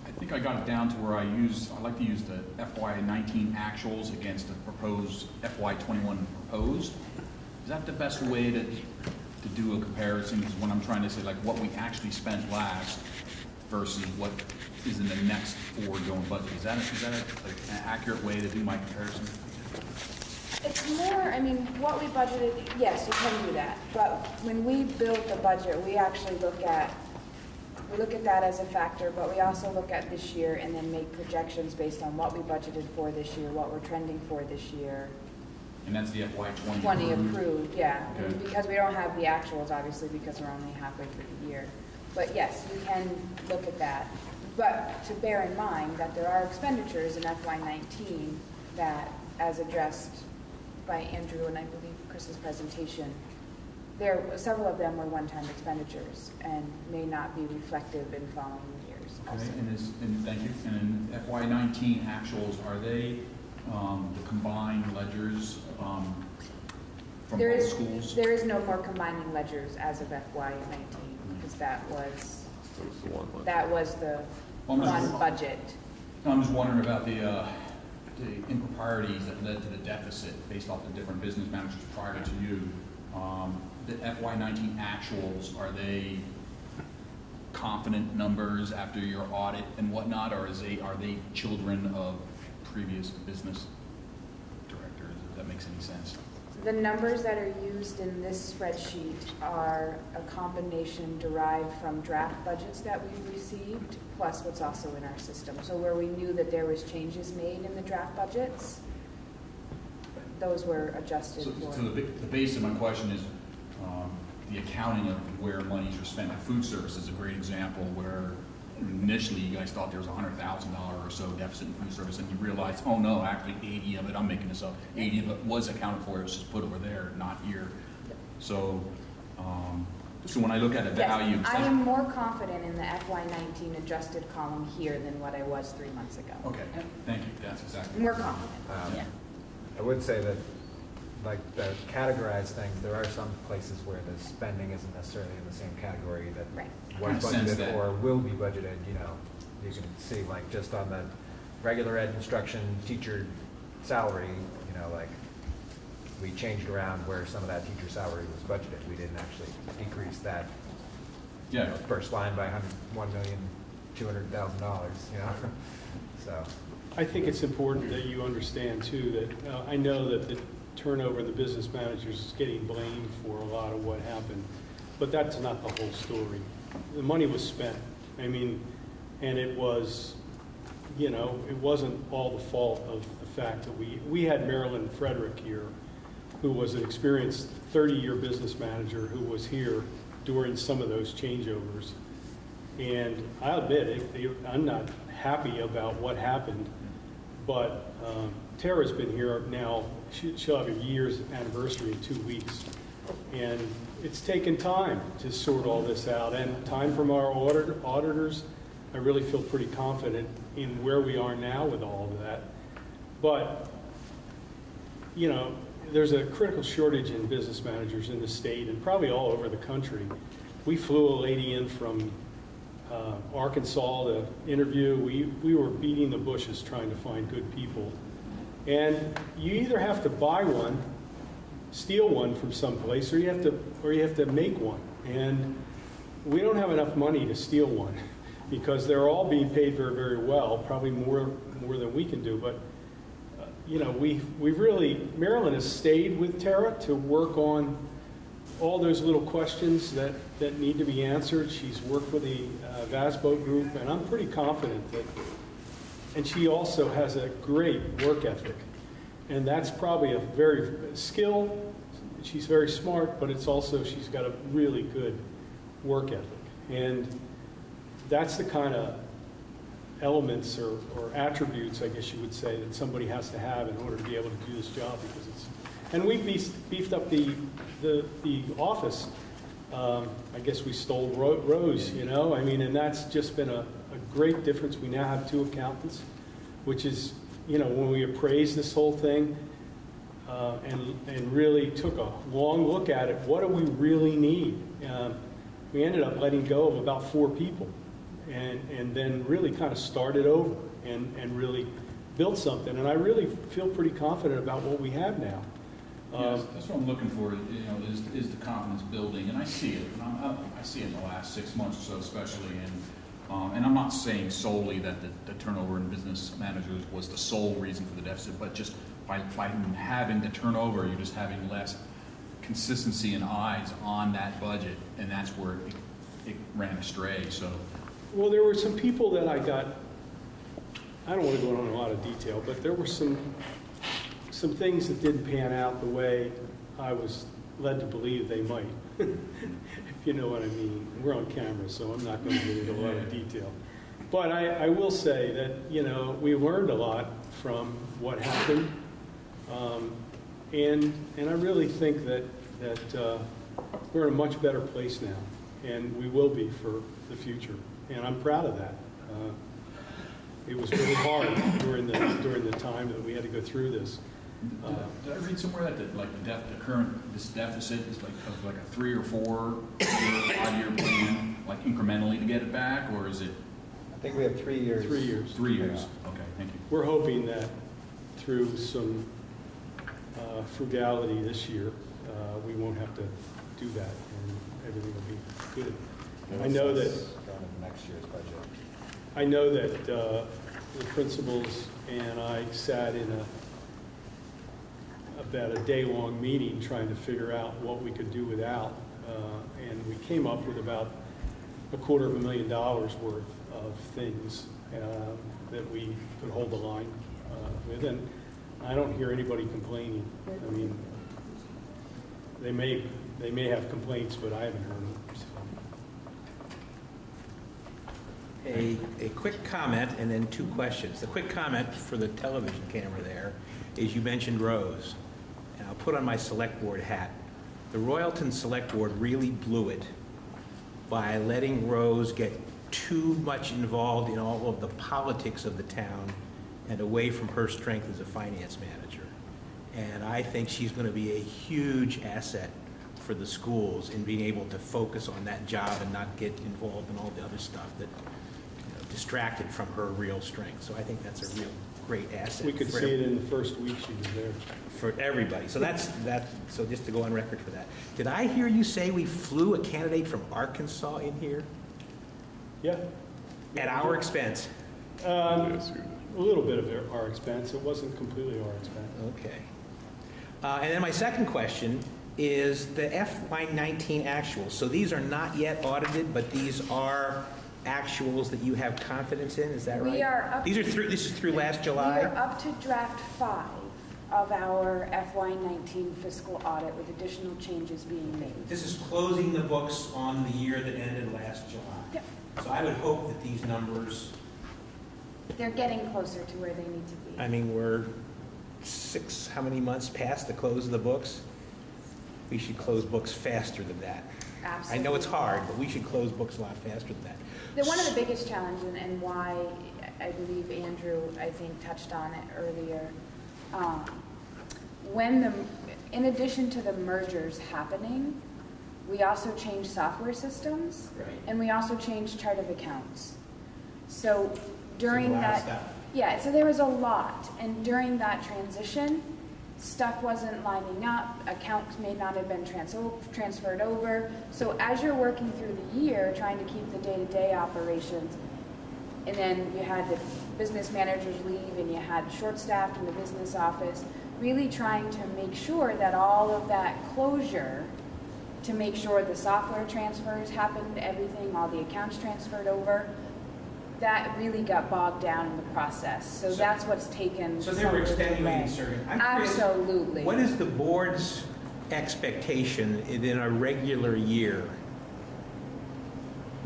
I think I got it down to where I use, I like to use the FY nineteen actuals against the proposed FY twenty-one proposed. Is that the best way to, to do a comparison? Because when I'm trying to say like what we actually spent last versus what is in the next forward going budget, is that, that a- like an accurate way to do my comparison? It's more, I mean, what we budgeted, yes, you can do that, but when we build the budget, we actually look at, we look at that as a factor, but we also look at this year and then make projections based on what we budgeted for this year, what we're trending for this year. And that's the FY twenty. 20 approved, yeah, Okay. because we don't have the actuals, obviously, because we're only halfway through the year. But yes, you can look at that, but to bear in mind that there are expenditures in FY '19 that, as addressed by Andrew and I believe Chris's presentation, there, several of them were one-time expenditures and may not be reflective in following years Okay, and is, and thank you, and FY nineteen actuals, are they, um, the combined ledgers, um, from There both is, schools? there is no more combining ledgers as of FY '19, because that was, that was the Well, I'm just- one budget. I'm just wondering about the, uh, the improprieties that led to the deficit based off the different business managers prior to you. Um, the FY nineteen actuals, are they confident numbers after your audit and whatnot, or is they, are they children of previous business directors, if that makes any sense? The numbers that are used in this spreadsheet are a combination derived from draft budgets that we've received, plus what's also in our system. So where we knew that there was changes made in the draft budgets, those were adjusted So, for. so the, the base of my question is, um, the accounting of where monies are spent. Like Food service is a great example where initially you guys thought there was a hundred thousand dollar or so deficit in food service, and you realized, oh no, actually eighty of it, I'm making this up, eighty of it was accounted for, it was just put over there, not here. So, um, So when I look at a value, Yes, I am more confident in the FY19 adjusted column here than what I was three months ago. okay, thank you, that's exactly. More confident. Um, Yeah. I would say that, like, the categorized things, there are some places where the spending isn't necessarily in the same category that Right. was budgeted that. or will be budgeted, you know. You can see, like, just on the regular ed instruction teacher salary, you know, like, we changed around where some of that teacher salary was budgeted. We didn't actually decrease that you Yeah. know, first line by hundred, one million, two hundred thousand dollars, you know? *laughs* So, I think it's important that you understand too, that uh, I know that the turnover the business managers is getting blamed for a lot of what happened, but that's not the whole story. The money was spent. I mean, and it was, you know, it wasn't all the fault of the fact that we, we had Marilyn Frederick here, who was an experienced 30-year business manager who was here during some of those changeovers. And I'll admit, it- it- I'm not happy about what happened, but um, Tara's been here now, she- she'll have a year's anniversary in two weeks. And it's taken time to sort all this out, and time from our audit- auditors. I really feel pretty confident in where we are now with all of that. But you know, there's a critical shortage in business managers in the state and probably all over the country. We flew a lady in from uh, Arkansas to interview. We, we were beating the bushes trying to find good people. And you either have to buy one, steal one from someplace, or you have to, or you have to make one. And we don't have enough money to steal one *laughs* because they're all being paid very, very well, probably more, more than we can do. But you know, we we really, Marilyn has stayed with Tara to work on all those little questions that, that need to be answered. She's worked with the uh, group, and I'm pretty confident that, and she also has a great work ethic. And that's probably a very skill. She's very smart, but it's also, she's got a really good work ethic. And that's the kind of elements or, or attributes, I guess you would say, that somebody has to have in order to be able to do this job because it's, and we beefed, up the, the, the office. Um, I guess we stole Ro- Rose, you know, I mean, and that's just been a, a great difference. We now have two accountants, which is, you know, when we appraised this whole thing, uh, and, and really took a long look at it, what do we really need? Um, we ended up letting go of about four people and, and then really kind of started over and, and really built something. And I really feel pretty confident about what we have now. Yes, Um, that's what I'm looking for, you know, is, is the confidence building, and I see it, and I'm, I- I see it in the last six months or so especially, and, um, and I'm not saying solely that the, the turnover in business managers was the sole reason for the deficit, but just by, by having the turnover, you're just having less consistency and eyes on that budget, and that's where it, it ran astray, so. Well, there were some people that I got, I don't want to go into a lot of detail, but there were some, some things that didn't pan out the way I was led to believe they might, *laughs* you know what I mean. We're on camera, so I'm not going to get into a lot of detail. But I, I will say that, you know, we learned a lot from what happened. Um, and, and I really think that, that uh, we're in a much better place now, and we will be for the future. And I'm proud of that. Uh, It was really hard during the, during the time that we had to go through this. Uh, Did I read somewhere that, the- like, the def, the current, this deficit is like, of like a three or four, year, five-year plan, like incrementally to get it back, or is it I think we have three years. Three years. three years? Okay, thank you. We're hoping that through some uh, frugality this year, uh, we won't have to do that, and everything will be good. I know that, next year's budget. I know that uh, the principals and I sat in a, about a day-long meeting trying to figure out what we could do without, uh, and we came up with about a quarter of a million dollars worth of things uh, that we could hold the line uh, with, and I don't hear anybody complaining. I mean, they may, they may have complaints, but I haven't heard them. A, a quick comment and then two questions. The quick comment for the television camera there is you mentioned Rose. Put on my select board hat. The Royalton Select Board really blew it by letting Rose get too much involved in all of the politics of the town and away from her strength as a finance manager. And I think she's going to be a huge asset for the schools in being able to focus on that job and not get involved in all the other stuff that you know, distracted from her real strength. So I think that's a real great asset. We could for see it in the first week she was there. for everybody. So that's, that, so just to go on record for that. Did I hear you say we flew a candidate from Arkansas in here? Yeah. At our expense? Um, A little bit of our expense. It wasn't completely our expense. Okay. Uh, And then my second question is the FY19 actuals. So these are not yet audited, but these are actuals that you have confidence in, is that right? We are up- These are through, this is through last July? We are up to draft five of our FY19 fiscal audit with additional changes being made. This is closing the books on the year that ended last July. Yep. So I would hope that these numbers They're getting closer to where they need to be. I mean, we're six, how many months past the close of the books? We should close books faster than that. Absolutely. I know it's hard, but we should close books a lot faster than that. The, one of the biggest challenges and, and why I believe Andrew, I think, touched on it earlier, um, when the, in addition to the mergers happening, we also changed software systems. Right. And we also changed chart of accounts. So during that, yeah, so there was a lot. And during that transition, stuff wasn't lining up, accounts may not have been trans- transferred over. So as you're working through the year, trying to keep the day-to-day operations, and then you had the business managers leave and you had short-staffed in the business office, really trying to make sure that all of that closure, to make sure the software transfers happened, everything, all the accounts transferred over, that really got bogged down in the process. So So- that's what's taken So there were extenuating delay. circumstances. I'm curious, Absolutely. What is the board's expectation in a regular year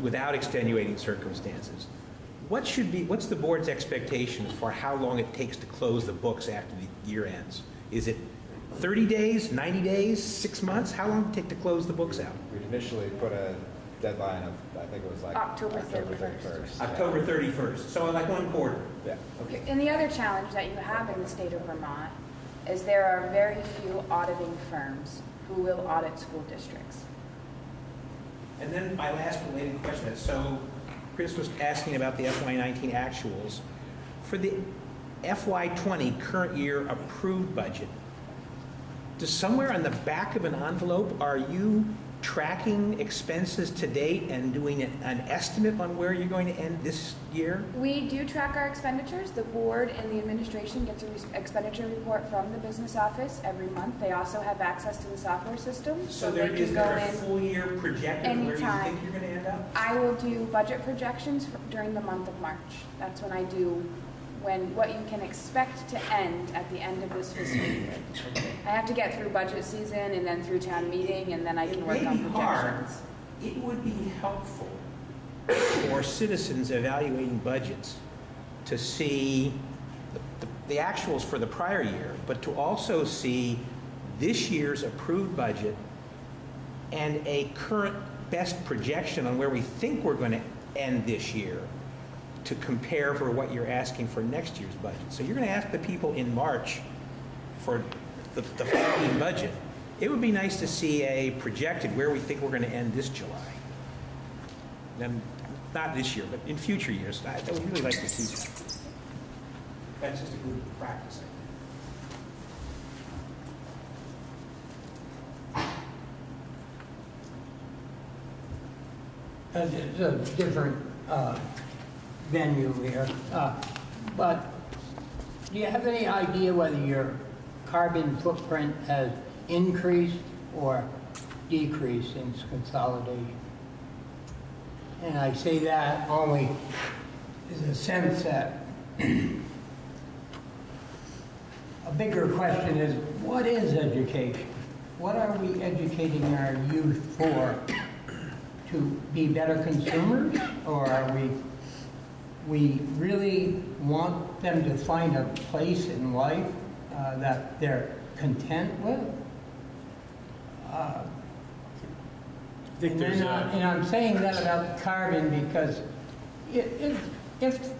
without extenuating circumstances? What should be, what's the board's expectation for how long it takes to close the books after the year ends? Is it 30 days, 90 days, six months? How long does it take to close the books out? We initially put a deadline of, I think it was like. October October 31st. 31st. October 31st, so like one quarter. Yeah. Okay. And the other challenge that you have in the state of Vermont is there are very few auditing firms who will audit school districts. And then my last related question is, so Chris was asking about the FY19 actuals. For the FY20 current year approved budget, does somewhere on the back of an envelope, are you tracking expenses to date and doing an an estimate on where you're going to end this year? We do track our expenditures. The board and the administration gets an expenditure report from the business office every month. They also have access to the software system, So so there, they is can go there a full year projected where you anytime. think you're going to end up? I will do budget projections for- during the month of March. That's when I do, when, what you can expect to end at the end of this fiscal year. I have to get through budget season and then through town meeting, and then I can work on be hard. projections. It would be helpful for citizens evaluating budgets to see the- the actuals for the prior year, but to also see this year's approved budget and a current best projection on where we think we're going to end this year to compare for what you're asking for next year's budget. So you're going to ask the people in March for the, the following budget. It would be nice to see a projected where we think we're going to end this July. Then, not this year, but in future years. I I would really like to see that. That's just a good practice. A different uh, venue here, Uh, but do you have any idea whether your carbon footprint has increased or decreased since consolidation? And I say that only in the sense that a bigger question is, what is education? What are we educating our youth for? To be better consumers? Or are we, we really want them to find a place in life uh, that they're content with? Uh, think And there's uh, And I'm saying that about carbon because i- if, if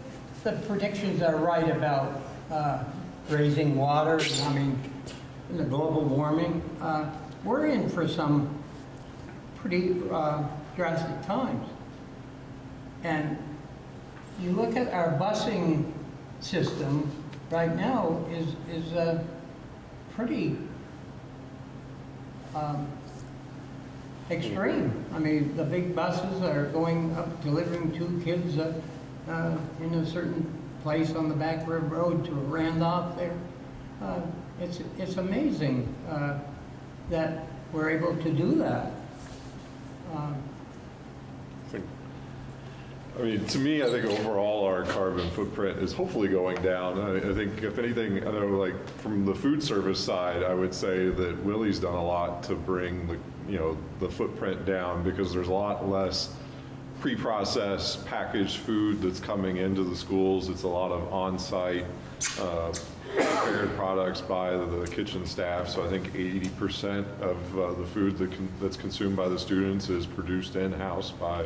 the predictions are right about uh, raising water, I mean, in the global warming, uh, we're in for some pretty uh, drastic times. And you look at our busing system right now is, is uh, pretty um, extreme. I mean, the big buses are going up, delivering two kids uh, uh, in a certain place on the back road to Randolph there. Uh, It's, it's amazing uh, that we're able to do that. Um, I mean, to me, I think overall our carbon footprint is hopefully going down. I, I think if anything, I know like from the food service side, I would say that Willie's done a lot to bring the, you know, the footprint down because there's a lot less pre-processed packaged food that's coming into the schools. It's a lot of on-site uh, prepared products by the kitchen staff. So I think 80% of uh, the food that that's consumed by the students is produced in-house by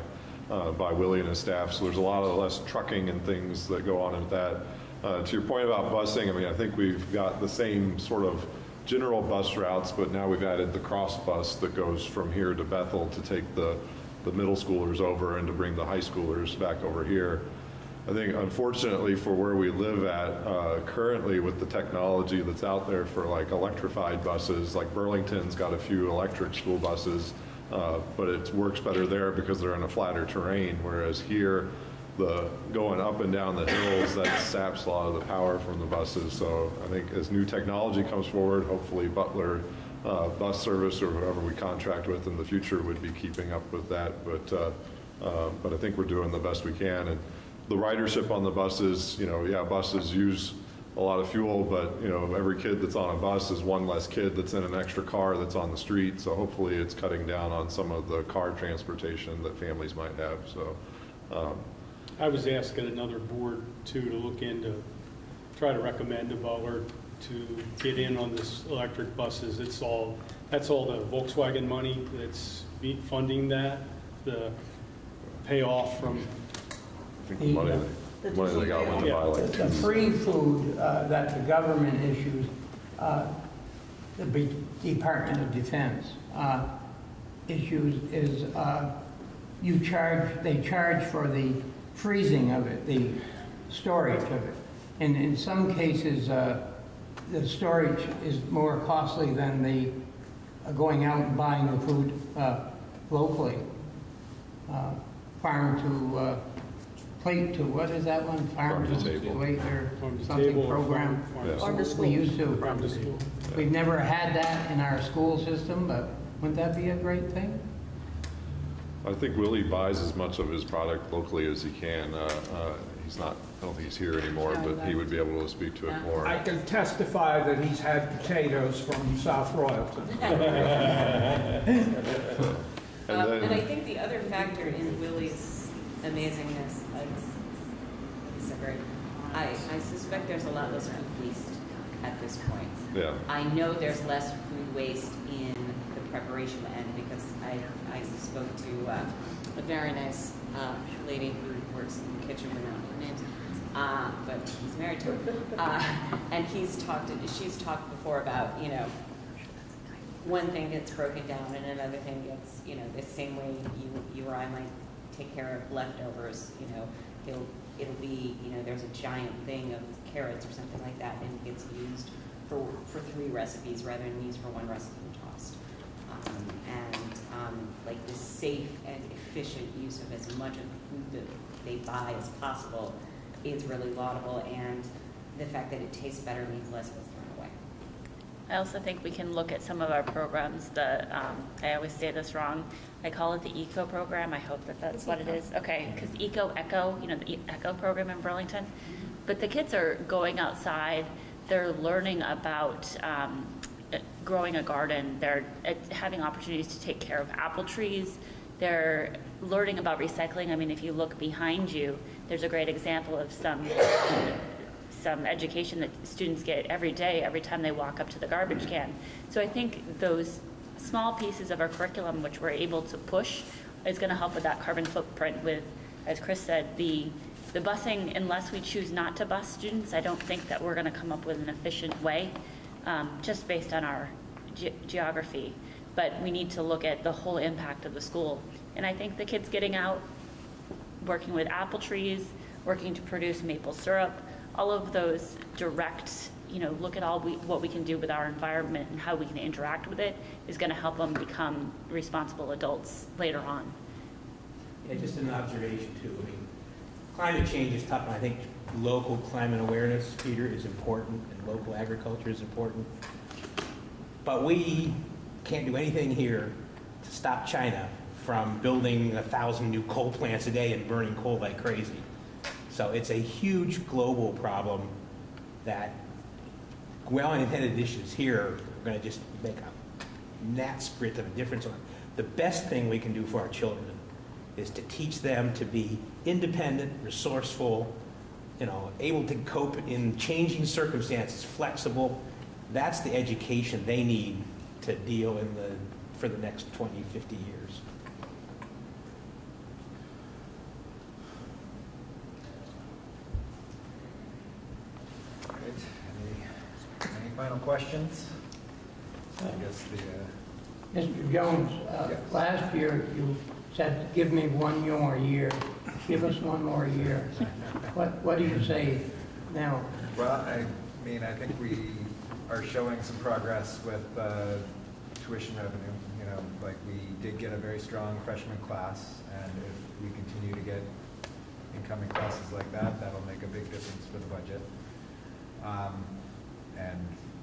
uh, by Willie and his staff. So there's a lot of less trucking and things that go on with that. Uh, to your point about busing, I mean, I think we've got the same sort of general bus routes, but now we've added the cross bus that goes from here to Bethel to take the, the middle schoolers over and to bring the high schoolers back over here. I think unfortunately for where we live at uh, currently with the technology that's out there for like electrified buses, like Burlington's got a few electric school buses, uh, but it works better there because they're in a flatter terrain, whereas here, the going up and down the hills, that saps a lot of the power from the buses. So I think as new technology comes forward, hopefully Butler uh, Bus Service or whoever we contract with in the future would be keeping up with that. But, uh, uh, but I think we're doing the best we can. And the ridership on the buses, you know, yeah, buses use a lot of fuel, but, you know, every kid that's on a bus is one less kid that's in an extra car that's on the street. So hopefully it's cutting down on some of the car transportation that families might have. So, um, I was asking another board too to look into, try to recommend to Butler to get in on this electric buses. It's all, that's all the Volkswagen money that's funding that, the payoff from. I think the money, the money they got went to buy The free food uh, that the government issues, uh, the B- Department of Defense uh, issues is uh, you charge, they charge for the freezing of it, the storage of it. And in some cases, uh, the storage is more costly than the uh, going out and buying the food uh, locally. Uh, Farm to plate to, what is that one? Farm to plate or Farm to something table or program. farm- farm to Or school. We used to. Farm to school. We've never had that in our school system, but wouldn't that be a great thing? I think Willie buys as much of his product locally as he can. Uh, uh, He's not, I don't think he's here anymore, but he would be able to speak to it more. I can testify that he's had potatoes from South Royalton. *laughs* And Um, *laughs* And I think the other factor in Willie's amazingness, like, he's so great, I, I suspect there's a lot less food waste at this point. Yeah. I know there's less food waste in the preparation end because I, I spoke to uh, a very nice uh, lady who works in the kitchen, we don't names, uh, but he's married to her. *laughs* Uh, And he's talked, she's talked before about, you know, one thing gets broken down and another thing gets, you know, the same way you, you or I might take care of leftovers, you know, it'll, it'll be, you know, there's a giant thing of carrots or something like that and it gets used for, for three recipes rather than used for one recipe and tossed. Um, and, um, like the safe and efficient use of as much of the food that they buy as possible is really laudable and the fact that it tastes better means less was. I also think we can look at some of our programs, the, um, I always say this wrong, I call it the ECO program, I hope that that's what it is. Okay, because ECO Echo, you know, the E- ECHO program in Burlington. But the kids are going outside, they're learning about um, uh, growing a garden, they're uh, having opportunities to take care of apple trees, they're learning about recycling. I mean, if you look behind you, there's a great example of some some education that students get every day, every time they walk up to the garbage can. So I think those small pieces of our curriculum which we're able to push is going to help with that carbon footprint with, as Chris said, the, the busing, unless we choose not to bus students, I don't think that we're going to come up with an efficient way, um, just based on our ge- geography. But we need to look at the whole impact of the school. And I think the kids getting out, working with apple trees, working to produce maple syrup, all of those direct, you know, look at all we, what we can do with our environment and how we can interact with it is going to help them become responsible adults later on. Yeah, just an observation too. I mean, climate change is tough, and I think local climate awareness, Peter, is important, and local agriculture is important. But we can't do anything here to stop China from building a thousand new coal plants a day and burning coal like crazy. So it's a huge global problem that well-intended issues here are going to just make a gnat's breadth of a difference. The best thing we can do for our children is to teach them to be independent, resourceful, you know, able to cope in changing circumstances, flexible. That's the education they need to deal in the, for the next 20, 50 years. All right, any, any final questions? I guess the, uh, Mr. Jones, uh, last year you said, give me one more year. Give us one more year. What, what do you say now? Well, I mean, I think we are showing some progress with uh, tuition revenue. You know, like we did get a very strong freshman class, and if we continue to get incoming classes like that, that'll make a big difference for the budget. Um, And, you know,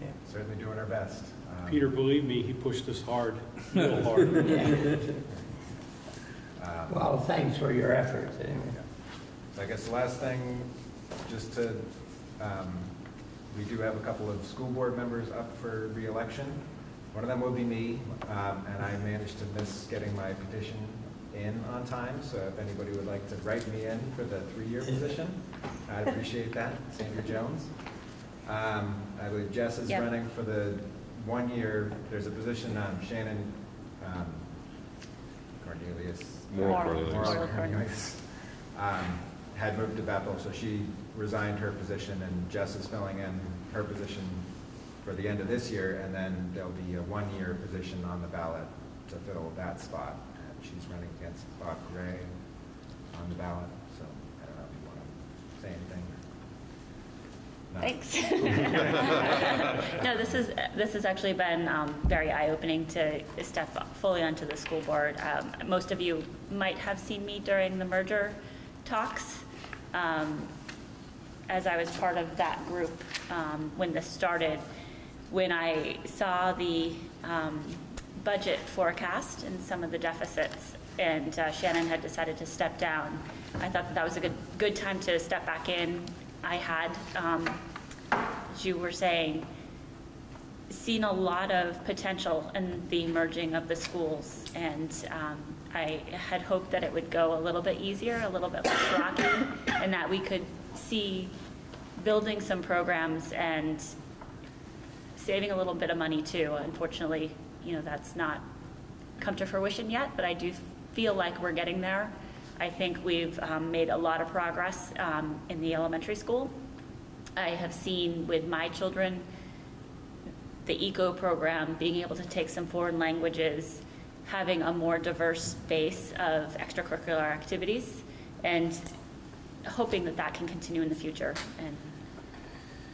we're certainly doing our best. Um, Peter, believe me, he pushed us hard, real *laughs* hard. *laughs* um, Well, thanks for your efforts anyway. So I guess the last thing, just to, um, we do have a couple of school board members up for reelection. One of them will be me, um, and I managed to miss getting my petition in on time, so if anybody would like to write me in for the three-year position, I'd appreciate that. Sandra Jones. Um, I believe Jess is Yep. running for the one year, there's a position, um, Shannon um, Cornelius. Moral Cornelius. Moral Moral Cornelius, *laughs* um, had moved to Bethel, so she resigned her position, and Jess is filling in her position for the end of this year, and then there'll be a one-year position on the ballot to fill that spot. And she's running against Bob Gray on the ballot, so I don't know if you want to say anything. Thanks. *laughs* No, this is, this has actually been um, very eye-opening to step fully onto the school board. Um, Most of you might have seen me during the merger talks, um, as I was part of that group um, when this started. When I saw the um, budget forecast and some of the deficits, and uh, Shannon had decided to step down, I thought that that was a good, good time to step back in. I had, um, as you were saying, seen a lot of potential in the merging of the schools, and um, I had hoped that it would go a little bit easier, a little bit less rocky, and that we could see building some programs and saving a little bit of money too. Unfortunately, you know, that's not come to fruition yet, but I do feel like we're getting there. I think we've um, made a lot of progress um, in the elementary school. I have seen with my children the ECO program, being able to take some foreign languages, having a more diverse base of extracurricular activities, and hoping that that can continue in the future. And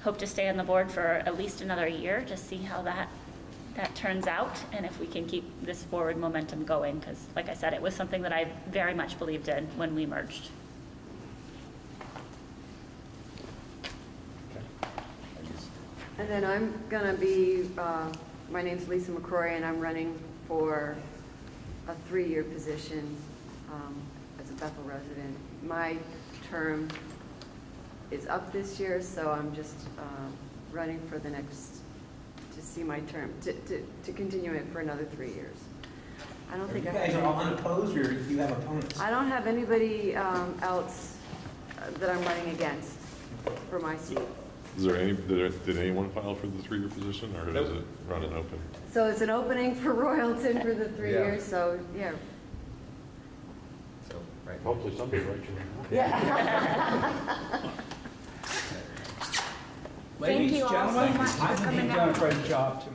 hope to stay on the board for at least another year, to see how that, that turns out, and if we can keep this forward momentum going, because like I said, it was something that I very much believed in when we merged. And then I'm going to be, uh, my name's Lisa McCrory, and I'm running for a three-year position um, as a Bethel resident. My term is up this year, so I'm just uh, running for the next, see my term, to, to, to continue it for another three years. I don't think You I guys have. are all unopposed, or do you have opponents? I don't have anybody um, else uh, that I'm running against for my seat. Is there any, did it- did anyone file for the three-year position, or is it running open? So it's an opening for Royalton for the three Yeah. years, so, yeah. So, right. Hopefully somebody writes you. *laughs* Ladies, you all so gentlemen, much for I think you've done a great job tonight.